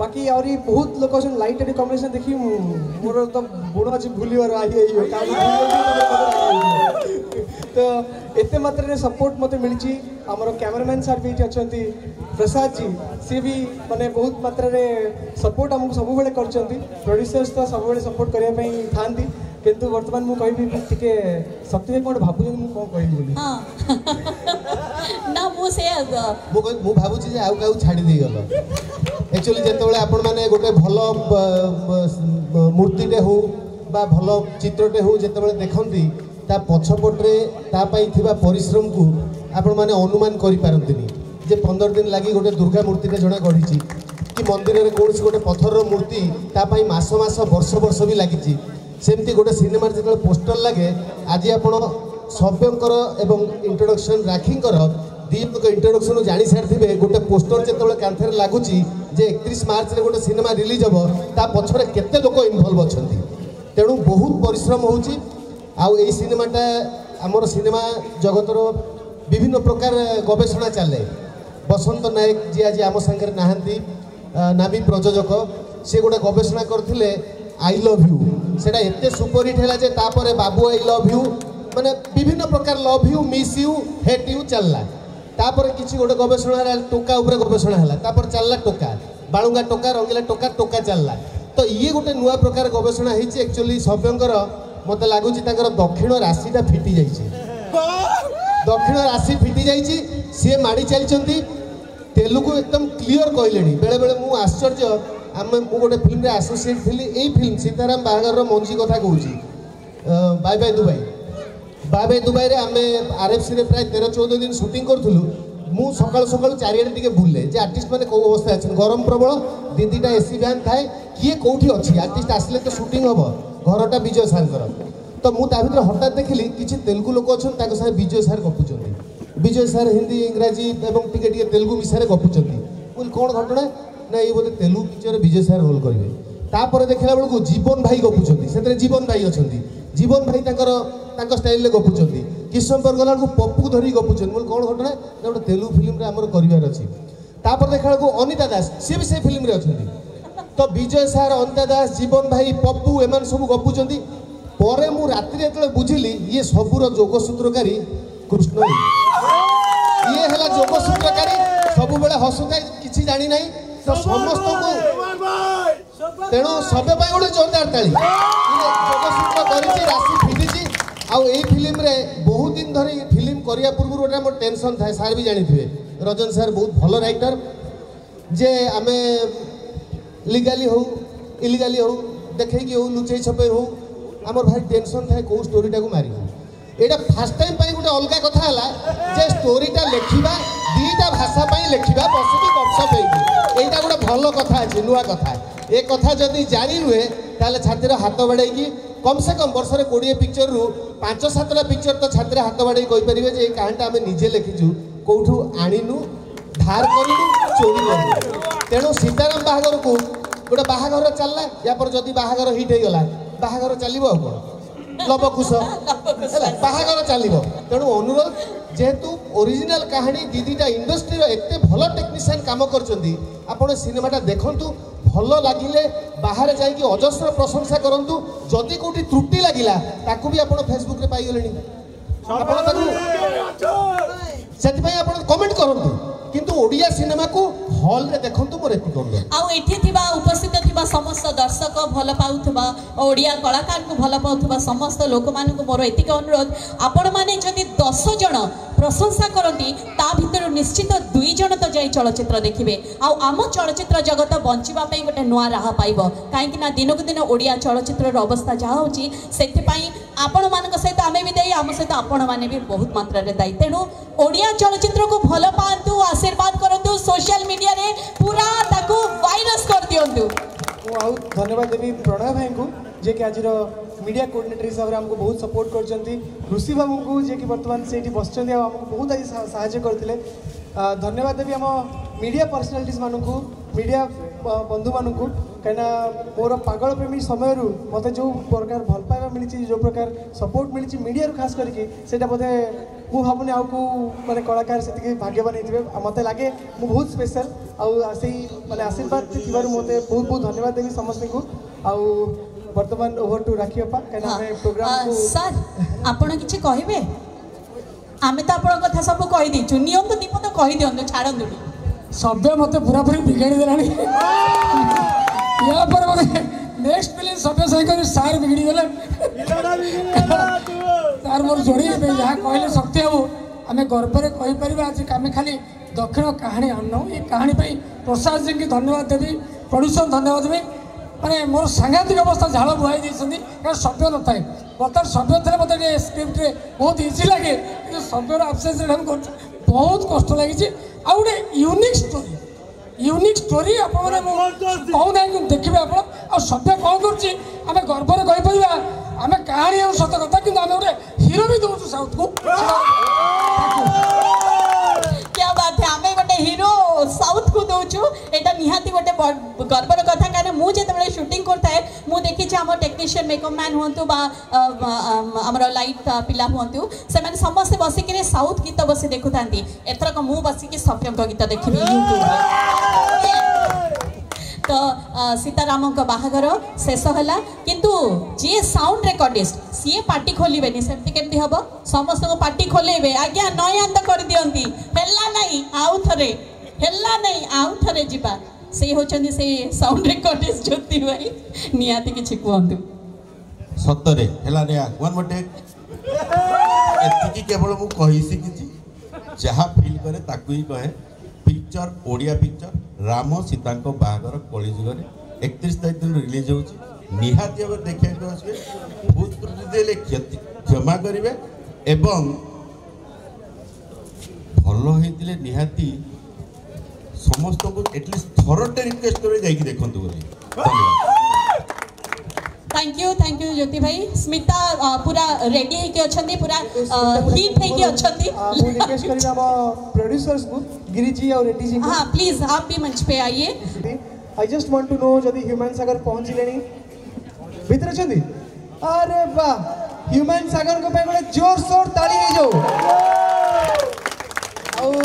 ବାକି ଆହୁରି ବହୁତ ଲୋକ ଅଛନ୍ତି ଲାଇଟ୍ ଏଠି କମ୍ବିନେସନ୍ ଦେଖି ମୋର ତ ଗୁଣ ଅଛି ଭୁଲିବାର ଆଇ ହେଇଯିବ ତ ଏତେ ମାତ୍ରାରେ ସପୋର୍ଟ ମୋତେ ମିଳିଛି ଆମର କ୍ୟାମେରାମ୍ୟାନ୍ ସାର୍ ବି ଏଠି ଅଛନ୍ତି ପ୍ରସାଦ ଜୀ ସିଏ ବି ମାନେ ବହୁତ ମାତ୍ରାରେ ସପୋର୍ଟ ଆମକୁ ସବୁବେଳେ କରିଛନ୍ତି ପ୍ରଡ୍ୟୁସର୍ସ ତ ସବୁବେଳେ ସପୋର୍ଟ କରିବା ପାଇଁ ଥାନ୍ତି କିନ୍ତୁ ବର୍ତ୍ତମାନ ମୁଁ କହିବି ଟିକେ ସତରେ କ'ଣ ଭାବୁଛନ୍ତି ମୁଁ କ'ଣ କହିବି ବୋଲି ନା ମୁଁ ସେଇଆ ମୁଁ ମୁଁ ଭାବୁଛି ଯେ ଆଉ କାହାକୁ ଛାଡ଼ି ଦେଇଗଲ ଆକ୍ଚୁଆଲି ଯେତେବେଳେ ଆପଣମାନେ ଗୋଟେ ଭଲ ମୂର୍ତ୍ତିଟେ ହେଉ ବା ଭଲ ଚିତ୍ରଟେ ହେଉ ଯେତେବେଳେ ଦେଖନ୍ତି ତା ପଛପଟରେ ତା ପାଇଁ ଥିବା ପରିଶ୍ରମକୁ ଆପଣମାନେ ଅନୁମାନ କରିପାରନ୍ତିନି ଯେ ପନ୍ଦର ଦିନ ଲାଗି ଗୋଟେ ଦୁର୍ଗା ମୂର୍ତ୍ତିଟେ ଜଣେ ଗଢ଼ିଛି କି ମନ୍ଦିରରେ କୌଣସି ଗୋଟେ ପଥରର ମୂର୍ତ୍ତି ତା ପାଇଁ ମାସ ମାସ ବର୍ଷ ବର୍ଷ ବି ଲାଗିଛି ସେମିତି ଗୋଟେ ସିନେମାରେ ଯେତେବେଳେ ପୋଷ୍ଟର ଲାଗେ ଆଜି ଆପଣ ସଭ୍ୟଙ୍କର ଏବଂ ଇଣ୍ଟ୍ରୋଡକ୍ସନ୍ ରାକ୍ଷୀଙ୍କର ଦୁଇଙ୍କ ଇଣ୍ଟ୍ରୋଡକ୍ସନ୍ ଜାଣିସାରିଥିବେ ଗୋଟେ ପୋଷ୍ଟର ଯେତେବେଳେ କାନ୍ଥରେ ଲାଗୁଛି ଯେ ଏକତିରିଶ ମାର୍ଚ୍ଚରେ ଗୋଟେ ସିନେମା ରିଲିଜ୍ ହେବ ତା ପଛରେ କେତେ ଲୋକ ଇନଭଲ୍ଭ ଅଛନ୍ତି ତେଣୁ ବହୁତ ପରିଶ୍ରମ ହେଉଛି ଆଉ ଏଇ ସିନେମାଟା ଆମର ସିନେମା ଜଗତର ବିଭିନ୍ନ ପ୍ରକାର ଗବେଷଣା ଚାଲେ ବସନ୍ତ ନାୟକ ଯିଏ ଆଜି ଆମ ସାଙ୍ଗରେ ନାହାନ୍ତି ନାମୀ ପ୍ରଯୋଜକ ସେ ଗୋଟେ ଗବେଷଣା କରିଥିଲେ আই লভ ୟୁ সেটা এত সুপরহিট হল যে তাপরে বাবু আই লভ ୟୁ মানে বিভিন্ন প্রকার love you miss you hate you ଚାଲିଲା ତାପରେ କିଛି ଗୋଟେ ଗବେଷଣା ଟୋକା ଉପରେ ଗବେଷଣା ହେଲା ତାପରେ ଚାଲିଲା ଟୋକା ବାଳୁଙ୍ଗା ଟୋକା ରଙ୍ଗିଲା ଟୋକା ଟୋକା ଚାଲିଲା ତ ଇଏ ଗୋଟେ ନୂଆ ପ୍ରକାର ଗବେଷଣା ହେଇଛି ଆକ୍ଚୁଆଲି ସଭ୍ୟଙ୍କର ମୋତେ ଲାଗୁଛି ତାଙ୍କର ଦକ୍ଷିଣ ରାଶିଟା ଫିଟି ଯାଇଛି ଦକ୍ଷିଣ ରାଶି ଫିଟି ଯାଇଛି ସିଏ ମାଡ଼ି ଚାଲିଛନ୍ତି ତେଲୁଗୁ ଏକଦମ କ୍ଲିଅର କହିଲେଣି ବେଳେବେଳେ ମୁଁ ଆଶ୍ଚର୍ଯ୍ୟ ଆମେ ମୁଁ ଗୋଟେ ଫିଲ୍ମରେ ଆସୋସିଏଟ୍ ଥିଲି ଏଇ ଫିଲ୍ମ ସୀତାରାମ ବାହାଘରର ମଞ୍ଜି କଥା କହୁଛି bye bye Dubai bye bye ଦୁବାଇରେ ଆମେ ସିରେ ପ୍ରାୟ ତେର ଚଉଦ ଦିନ ସୁଟିଂ କରୁଥିଲୁ ମୁଁ ସକାଳୁ ସକାଳୁ ଚାରିଆଡ଼େ ଟିକେ ବୁଲେ ଯେ ଆର୍ଟିଷ୍ଟ ମାନେ କେଉଁ ଅବସ୍ଥା ଅଛନ୍ତି ଗରମ ପ୍ରବଳ ଦୁଇ ଦୁଇଟା ଏସି ଭ୍ୟାନ୍ ଥାଏ କିଏ କେଉଁଠି ଅଛି ଆର୍ଟିଷ୍ଟ ଆସିଲେ ତ ସୁଟିଂ ହେବ ଘରଟା ବିଜୟ ସାର୍ଙ୍କର ତ ମୁଁ ତା ଭିତରେ ହଠାତ୍ ଦେଖିଲି କିଛି ତେଲୁଗୁ ଲୋକ ଅଛନ୍ତି ତାଙ୍କ ସାଙ୍ଗରେ ବିଜୟ ସାର୍ ଗପୁଛନ୍ତି ବିଜୟ ସାର୍ ହିନ୍ଦୀ ଇଂରାଜୀ ଏବଂ ଟିକେ ଟିକେ ତେଲୁଗୁ ମିଶାରେ ଗପୁଛନ୍ତି ମୁଁ କ'ଣ ଘଟଣା ପଟ୍ଟନାୟକ ବୋଧେ Telugu picture Vijay sir role କରିବେ ତାପରେ ଦେଖିଲା ବେଳକୁ ଜୀବନ ଭାଇ ଗପୁଛନ୍ତି ସେଥିରେ ଜୀବନ ଭାଇ ଅଛନ୍ତି ଜୀବନ ଭାଇ ତାଙ୍କର ତାଙ୍କ ଷ୍ଟାଇଲ୍ରେ ଗପୁଛନ୍ତି କିଶମ୍ପର ଗଲାବେଳକୁ ପପୁ ଧରିକି ଗପୁଛନ୍ତି ବୋଲି କ'ଣ ଘଟଣା ନା ଗୋଟେ ତେଲୁଗୁ ଫିଲ୍ମରେ ଆମର କରିବାର ଅଛି ତାପରେ ଦେଖିଲା ବେଳକୁ ଅନିତା ଦାସ ସିଏ ବି ସେ ଫିଲ୍ମରେ ଅଛନ୍ତି ତ ବିଜୟ ସାର୍ ଅନିତା ଦାସ ଜୀବନ ଭାଇ ପପୁ ଏମାନେ ସବୁ ଗପୁଛନ୍ତି ପରେ ମୁଁ ରାତିରେ ଯେତେବେଳେ ବୁଝିଲି ଇଏ ସବୁର ଯୋଗସୂତ୍ରକାରୀ କୃଷ୍ଣ ଇଏ ହେଲା ଯୋଗସୂତ୍ରକାରୀ ସବୁବେଳେ ହସୁଥାଏ କିଛି ଜାଣିନାହିଁ ସମସ୍ତଙ୍କୁ ତେଣୁ ସବେ ପାଇଁ ଗୋଟେ ଜୋରଦାର ତାଳି ଯୋଗସୂତ୍ର କରିଛି ରାଶି ଫିଟିଛି ଆଉ ଏଇ ଫିଲ୍ମରେ ବହୁତ ଦିନ ଧରି ଫିଲ୍ମ କରିବା ପୂର୍ବରୁ ଗୋଟେ ଆମର ଟେନସନ୍ ଥାଏ ସାର୍ ବି ଜାଣିଥିବେ ରଜନ ସାର୍ ବହୁତ ଭଲ ରାଇଟର ଯେ ଆମେ ଲିଗାଲି ହଉ ଇଲିଗାଲି হোক ଦେଖେଇକି হোক ଲୁଚେଇ ଛପେଇ হোক ଆମର ভাই ଟେନସନ୍ ଥାଏ କେଉଁ স্টোরিটা মারিব এটা ফার্স্ট টাইম পাই গোটে অলগা কথা হল যে স্টোরিটা লেখা দুইটা ভাষা পাই লেখিবা বসুটি বংশ পেয়েকি এইটা গোটে ভাল কথা আছে নূয়া কথা এ কথা যদি জারি নুয়ে তাহলে ছাত্রীর হাত বাড়াইকি কমসে কম বর্ষের কোড়িয়ে পিকচর রু পাঁচ সাতটা পিকচর তো ছাত্রী হাত বাড়াই কইপারে যে এই কাহিনীটা আমি নিজে লেখিছু কোঠু আনিনু ধার করিনু চোরি করিনু তেমন সীতারাম বাহাঘরকু গোটে বাহাঘর চাল্লা ইয়াপরে যদি বাহাঘর হিট হয়ে গলা বাহাঘর চালিব আপনার লବକୁଶ ହେଲା ବାହାଘର ଚାଲିବ ତେଣୁ ଅନୁରୋଧ ଯେହେତୁ ଓରିଜିନାଲ କାହାଣୀ ଦିଦିଟା ଇଣ୍ଡଷ୍ଟ୍ରିର ଏତେ ଭଲ ଟେକ୍ନିସିଆନ୍ କାମ କରିଛନ୍ତି ଆପଣ ସିନେମାଟା ଦେଖନ୍ତୁ ଭଲ ଲାଗିଲେ ବାହାରେ ଯାଇକି ଅଜସ୍ର ପ୍ରଶଂସା କରନ୍ତୁ ଯଦି କେଉଁଠି ତ୍ରୁଟି ଲାଗିଲା ତାକୁ ବି ଆପଣ ଫେସବୁକ୍ରେ ପାଇଗଲେଣି ଆପଣ ତାକୁ ସେଥିପାଇଁ ଆପଣ କମେଣ୍ଟ କରନ୍ତୁ किंतु ओडिया सिनेमा को हॉल रे देखंतु मोर एति कोन आ एथि थिबा उपस्थित थिबा समस्त दर्शक भल पाउथबा ओडिया कलाकार को भल पाउथबा समस्त लोक मान को मोर एति अनुरोध आपण माने जदी 10 जण প্রশংসা করতে তা ভিতর নিশ্চিত দুই জন তো যাই চলচ্চিত্র দেখবে আম চলচ্চিত্র জগত বঞ্চা গোটে নয় রাহ পাইব কিন্তু না দিনক দিন ওড়িয়া চলচ্চিত্রর অবস্থা যা হচ্ছে সেপাই আপন মান সহ আমি বি দায়ী আমার সহ আপন মানে বহু মাত্রায় দায়ী তেণু ওড়িয়া চলচ্চিত্র ভাল পাঁতু আশীর্বাদ করতু সোশিয়াল মিডিয়ারে পুরা তাকে ভাইরাস করে দিও ধন্যবাদ দেবী প্রণয় ভাই যে আজ मीडिया कोअर्डनेटर हिसाब से आमको बहुत सपोर्ट करषि बाबू को जी कि बर्तमान से बस आमको बहुत आज साहय करते धन्यवाद देवी आम मीडिया पर्सनालीट मानक मीडिया बंधु मान कहीं मोर पगल प्रेमी समय मत जो प्रकार भल पाइबा मिली जो प्रकार सपोर्ट मिली मीडिया खास करके बोधे मुझे भावनी आउ मैंने कलाकार से भाग्यवान होते मत लगे मुझे बहुत स्पेशल आई मैंने आशीर्वाद थी मत बहुत बहुत धन्यवाद देवी समस्ती को आ বর্তমান ওভার টু রাখি আপা কেন আমি প্রোগ্রাম স্যার আপনা কিছু কইবে আমি তো আপনার কথা সব কই দিছু নিয়ন্তু দীপত কই দিয়ন্তু ছাড়ন্তু শব্দ মতে পুরা পুরি বিগাড়ি দেলানি ইয়া পর মানে নেক্সট ফিল্ম সভ্য সাইকর স্যার বিগড়ি গেলে স্যার মোর জোড়ি যা কইলে সত্যি হবু আমি গর্বরে কই পারিবা আজ আমি খালি দক্ষিণ কাহিনী আনু এই কাহিনী পাই প্রসাদ জি ধন্যবাদ দেবি প্রডিউসর ধন্যবাদ দেবি ମାନେ ମୋର ସାଂଘାତିକ ଅବସ୍ଥା ଝାଳ ବୁହାଇ ଦେଇଛନ୍ତି କାରଣ ସଭ୍ୟ ନଥାଏ ବର୍ତ୍ତମାନ ସଭ୍ୟ ଥିଲେ ମୋତେ ଟିକେ ସ୍କ୍ରିପ୍ଟରେ ବହୁତ ଇଜି ଲାଗେ କିନ୍ତୁ ସଭ୍ୟର ଆବସେନ୍ସରେ ଆମେ କରୁଛୁ ବହୁତ କଷ୍ଟ ଲାଗିଛି ଆଉ ଗୋଟେ ୟୁନିକ୍ ଷ୍ଟୋରି ୟୁନିକ୍ ଷ୍ଟୋରି ଆପଣମାନେ କହୁନାହିଁ କିନ୍ତୁ ଦେଖିବେ ଆପଣ ଆଉ ସଭ୍ୟ କ'ଣ କରୁଛି ଆମେ ଗର୍ବରେ କହିପାରିବା ଆମେ କାହାଣୀ ଆଉ ସତ କଥା କିନ୍ତୁ ଆମେ ଗୋଟେ ହିରୋ ବି ଦେଉଛୁ ସାଉଥକୁ क्या बात है आमे गोटे हिरो साउथ को दौचु एटा निहाती गोटे गर्वर मुझे सुटिंग करता है मुझे देखी आम टेक्नीसीयन मेकअप मैन हूँ आम लाइट पिला हूँ से समस्त बसिक साउथ गीत बस देखु था एथरक मुझ बसिक सफ्यों गीत देखी तो सीताराम बाहर शेष है कि साउंड रेकर्डिस्ट सीए पार्टी खोल सेमती हम समस्त को पार्टी खोल आज्ञा नयांत कर दिखती है ना आउ थे ना आउ थे जी ସେ ହେଉଛନ୍ତି ସେଇ ସାଉଣ୍ଡ ରେକର୍ଡିଷ୍ଟ ଜ୍ୟୋତି ଭାଇ ନିହାତି କିଛି କୁହନ୍ତୁ ସତରେ ହେଲା ନିଆ ୱାନ୍ ମୋର୍ ଟେକ୍ ଏତିକି କେବଳ ମୁଁ କହି ଶିଖିଛି ଯାହା ଫିଲ୍ କରେ ତାକୁ ହିଁ କହେ ପିକ୍ଚର ଓଡ଼ିଆ ପିକ୍ଚର ରାମ ସୀତାଙ୍କ ବାହାଘର କଳିଯୁଗରେ ଏକତିରିଶ ତାରିଖ ଦିନ ରିଲିଜ୍ ହେଉଛି ନିହାତି ଭାବରେ ଦେଖିବାକୁ ଆସିବେ ଭୁଲ ତ୍ରୁଟି ଦେଲେ କ୍ଷମା କରିବେ ଏବଂ ଭଲ ହେଇଥିଲେ ନିହାତି समस्त ସମସ୍ତଙ୍କୁ ଏଟଲିଷ୍ଟ ଥରଟେ ରିକ୍ୱେଷ୍ଟ କରିବେ ଯାଇକି देखंतु बोली thank you thank you Jyoti भाई स्मिता पूरा रेडी के अछंती पूरा हिट के अछंती रिक्वेस्ट करी हम प्रोड्यूसर्स को गिरी जी और रेड्डी जी हां प्लीज आप भी मंच पे आइए I just want to know यदि ह्यूमन सागर पहुंच लेनी भीतर अछंती अरे वाह ह्यूमन सागर को पे गोटे जोर शोर ताली दे जाओ और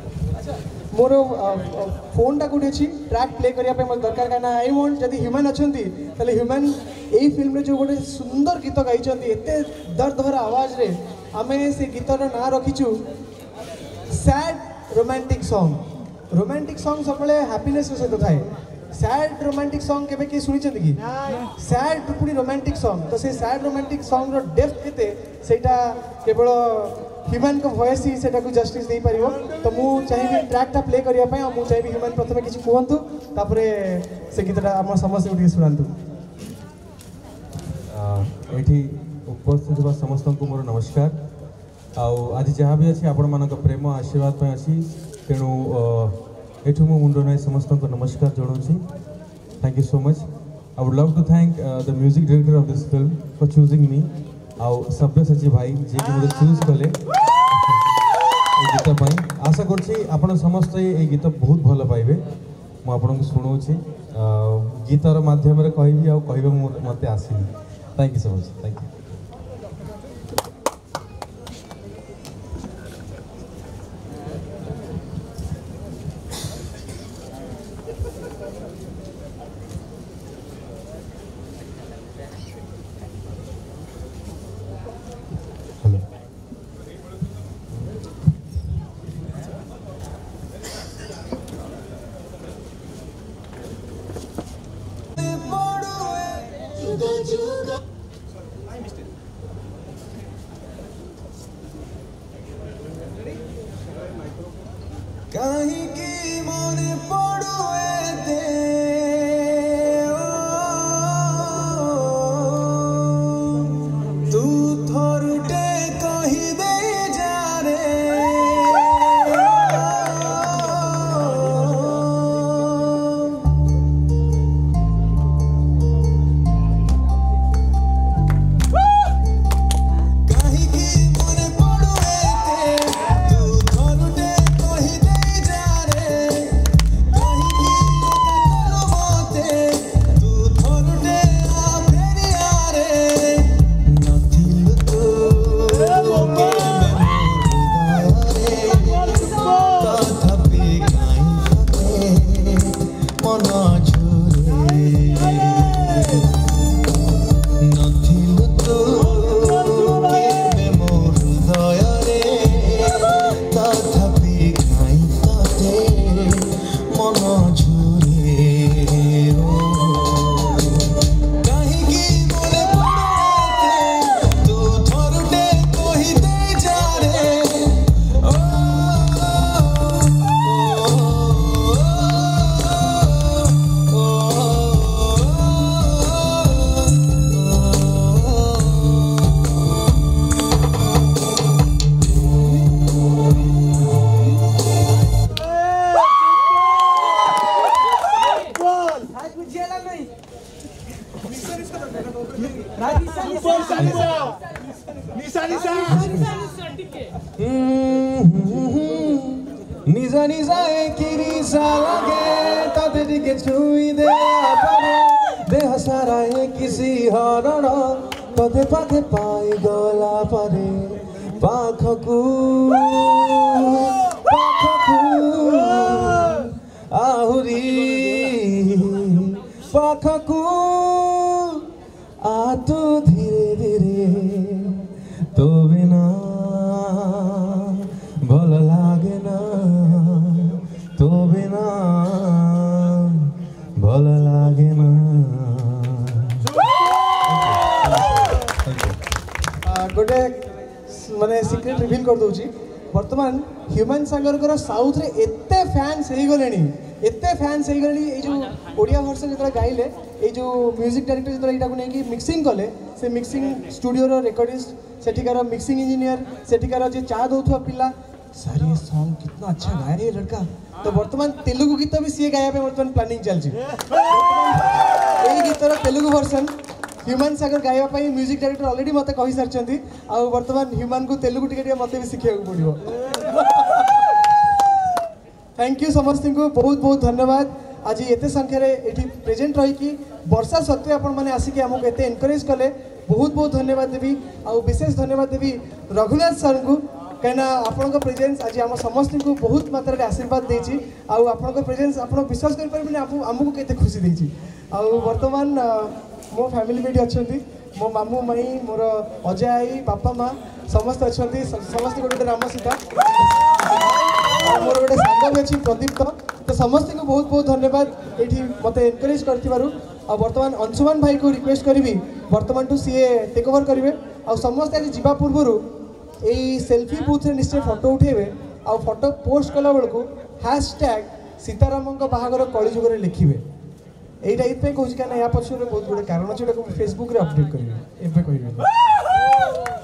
ମୋର ଫୋନ୍ଟା କେଉଁଠି ଅଛି ଟ୍ରାକ୍ ପ୍ଲେ କରିବା ପାଇଁ ମୋତେ ଦରକାର କାହିଁକିନା ଆଇ ୱାଣ୍ଟ ଯଦି ହ୍ୟୁମାନ ଅଛନ୍ତି ତାହେଲେ ହ୍ୟୁମାନ ଏଇ ଫିଲ୍ମରେ ଯେଉଁ ଗୋଟେ ସୁନ୍ଦର ଗୀତ ଗାଇଛନ୍ତି ଏତେ ଦର୍ଦହର ଆୱାଜରେ ଆମେ ସେ ଗୀତର ନାଁ ରଖିଛୁ sad romantic song romantic song ସବୁବେଳେ ହ୍ୟାପିନେସ୍ ସହିତ ଥାଏ স্যাড রোমান্টিক সং কেবে কি শুনিছেন কি স্যাড পুনি রোমান্টিক সং তো সেই স্যাড রোমান্টিক সংর ডেপথ কেতে সেইটা কেবল ह्यूमान भयस ही सेटा को जस्टिस दे पार तो मुझे ट्राक्टा प्ले करने चाहिए ह्यूमान प्रथम किसी कहतु तापर से गीतटा आम समस्त शुणु ये उपस्थित हुआ समस्त को मोर नमस्कार आज जहाँ भी अच्छे आपण मान प्रेम आशीर्वाद अच्छी तेणु यठ मुंड समस्त नमस्कार जनाऊँगी thank you so much I would love to thank the music director of this film for choosing me ଆଉ ସବ୍ୟସାଚୀ ଭାଇ ଯିଏକି ମୋତେ ଚୁଜ୍ କଲେ এই গীত পাই আশা করছি আপনার সমস্ত এই গীত বহুত ভাল পাইবে মু আপনার শুণাউছি গীতর মাধ্যমে কহবি আহবে মতো আসিনি thank you so much thank you নিসা নিসা নিসা নিজা নিজা একই নিশা লাগে তাদের দিকে ছুঁই দেওয়া পারে দেহ সারা কিসি হরণ পদে পদে পাই গলা পারে পাখকু रिभिल करदे बर्तमान ह्यूमान सागर साउथ एत फैन्स होते फैन्स हो गले जो ओडिया वर्ष जो गाइले जो म्यूजिक डायरेक्टर जो नहीं कि मिक्सिंग कले से मिक्सिंग स्टूडियो रेकर्डिस्ट सेठिकार मिक्सिंग इंजीनियर सेठिकार जे चा दौथा पिला सर सॉन्ग कितना अच्छा गाय रही लड़का तो बर्तमान तेलुगु गीत भी सी गाया बर्तमान प्लानिंग चलती गीतर तेलुगु भर्सन ହ୍ୟୁମାନ सागर ଗାଇବା म्यूजिक डायरेक्टर अलरेडी मतलब कही सारी आर्तमान ह्यूमान को तेलुगु ଟିକେ मत भी शिखा को पड़ो थैंक यू समस्त को बहुत बहुत धन्यवाद आज एत संख्यार ये प्रेजेन्ट रही वर्षा सत्वे आपने आसिक आमको ये एनकरेज कले बहुत बहुत धन्यवाद देवी आशेष विशेष धन्यवाद देवी रघुनाथ सर को कहीं आपण प्रेजेन्स आज आम समस्त को बहुत मात्र आशीर्वाद देती आपण प्रेजेन्स आप विश्वास करें आमको के खुशी दे आर्तमान ମୋ ଫ୍ୟାମିଲି ବି ଏଠି ଅଛନ୍ତି ମୋ ମାମୁଁ ମାଇଁ ମୋର ଅଜା ଆଈ ବାପା ମା' ସମସ୍ତେ ଅଛନ୍ତି ସମସ୍ତେ ଗୋଟେ ଗୋଟେ ରାମ ସୀତା ମୋର ଗୋଟେ ସାଙ୍ଗ ବି ଅଛି ପ୍ରଦୀପ୍ତ ତ ସମସ୍ତଙ୍କୁ ବହୁତ ବହୁତ ଧନ୍ୟବାଦ ଏଠି ମୋତେ ଏନକରେଜ୍ କରିଥିବାରୁ ଆଉ ବର୍ତ୍ତମାନ ଅଂଶୁମାନ ଭାଇକୁ ରିକ୍ୱେଷ୍ଟ କରିବି ବର୍ତ୍ତମାନଠୁ ସିଏ ଟେକ୍ ଓଭର୍ କରିବେ ଆଉ ସମସ୍ତେ ଆଜି ଯିବା ପୂର୍ବରୁ ଏଇ ସେଲ୍ଫି ବୁଥ୍ରେ ନିଶ୍ଚୟ ଫଟୋ ଉଠାଇବେ ଆଉ ଫଟୋ ପୋଷ୍ଟ କଲାବେଳକୁ ହ୍ୟାସ୍ଟ୍ୟାଗ୍ ସୀତାରାମଙ୍କ ବାହାଘର କଳିଯୁଗରେ ଲେଖିବେ ଏଇଟା ଏଇଥିପାଇଁ କହୁଛି କାହିଁକିନା ୟା ପଛରେ ବହୁତ ଗୁଡ଼ିଏ କାରଣ ଅଛି ଯେଉଁଟାକୁ ମୁଁ ଫେସବୁକ୍ରେ ଅପଡ଼େଟ୍ କରିବି ଏବେ କହିବି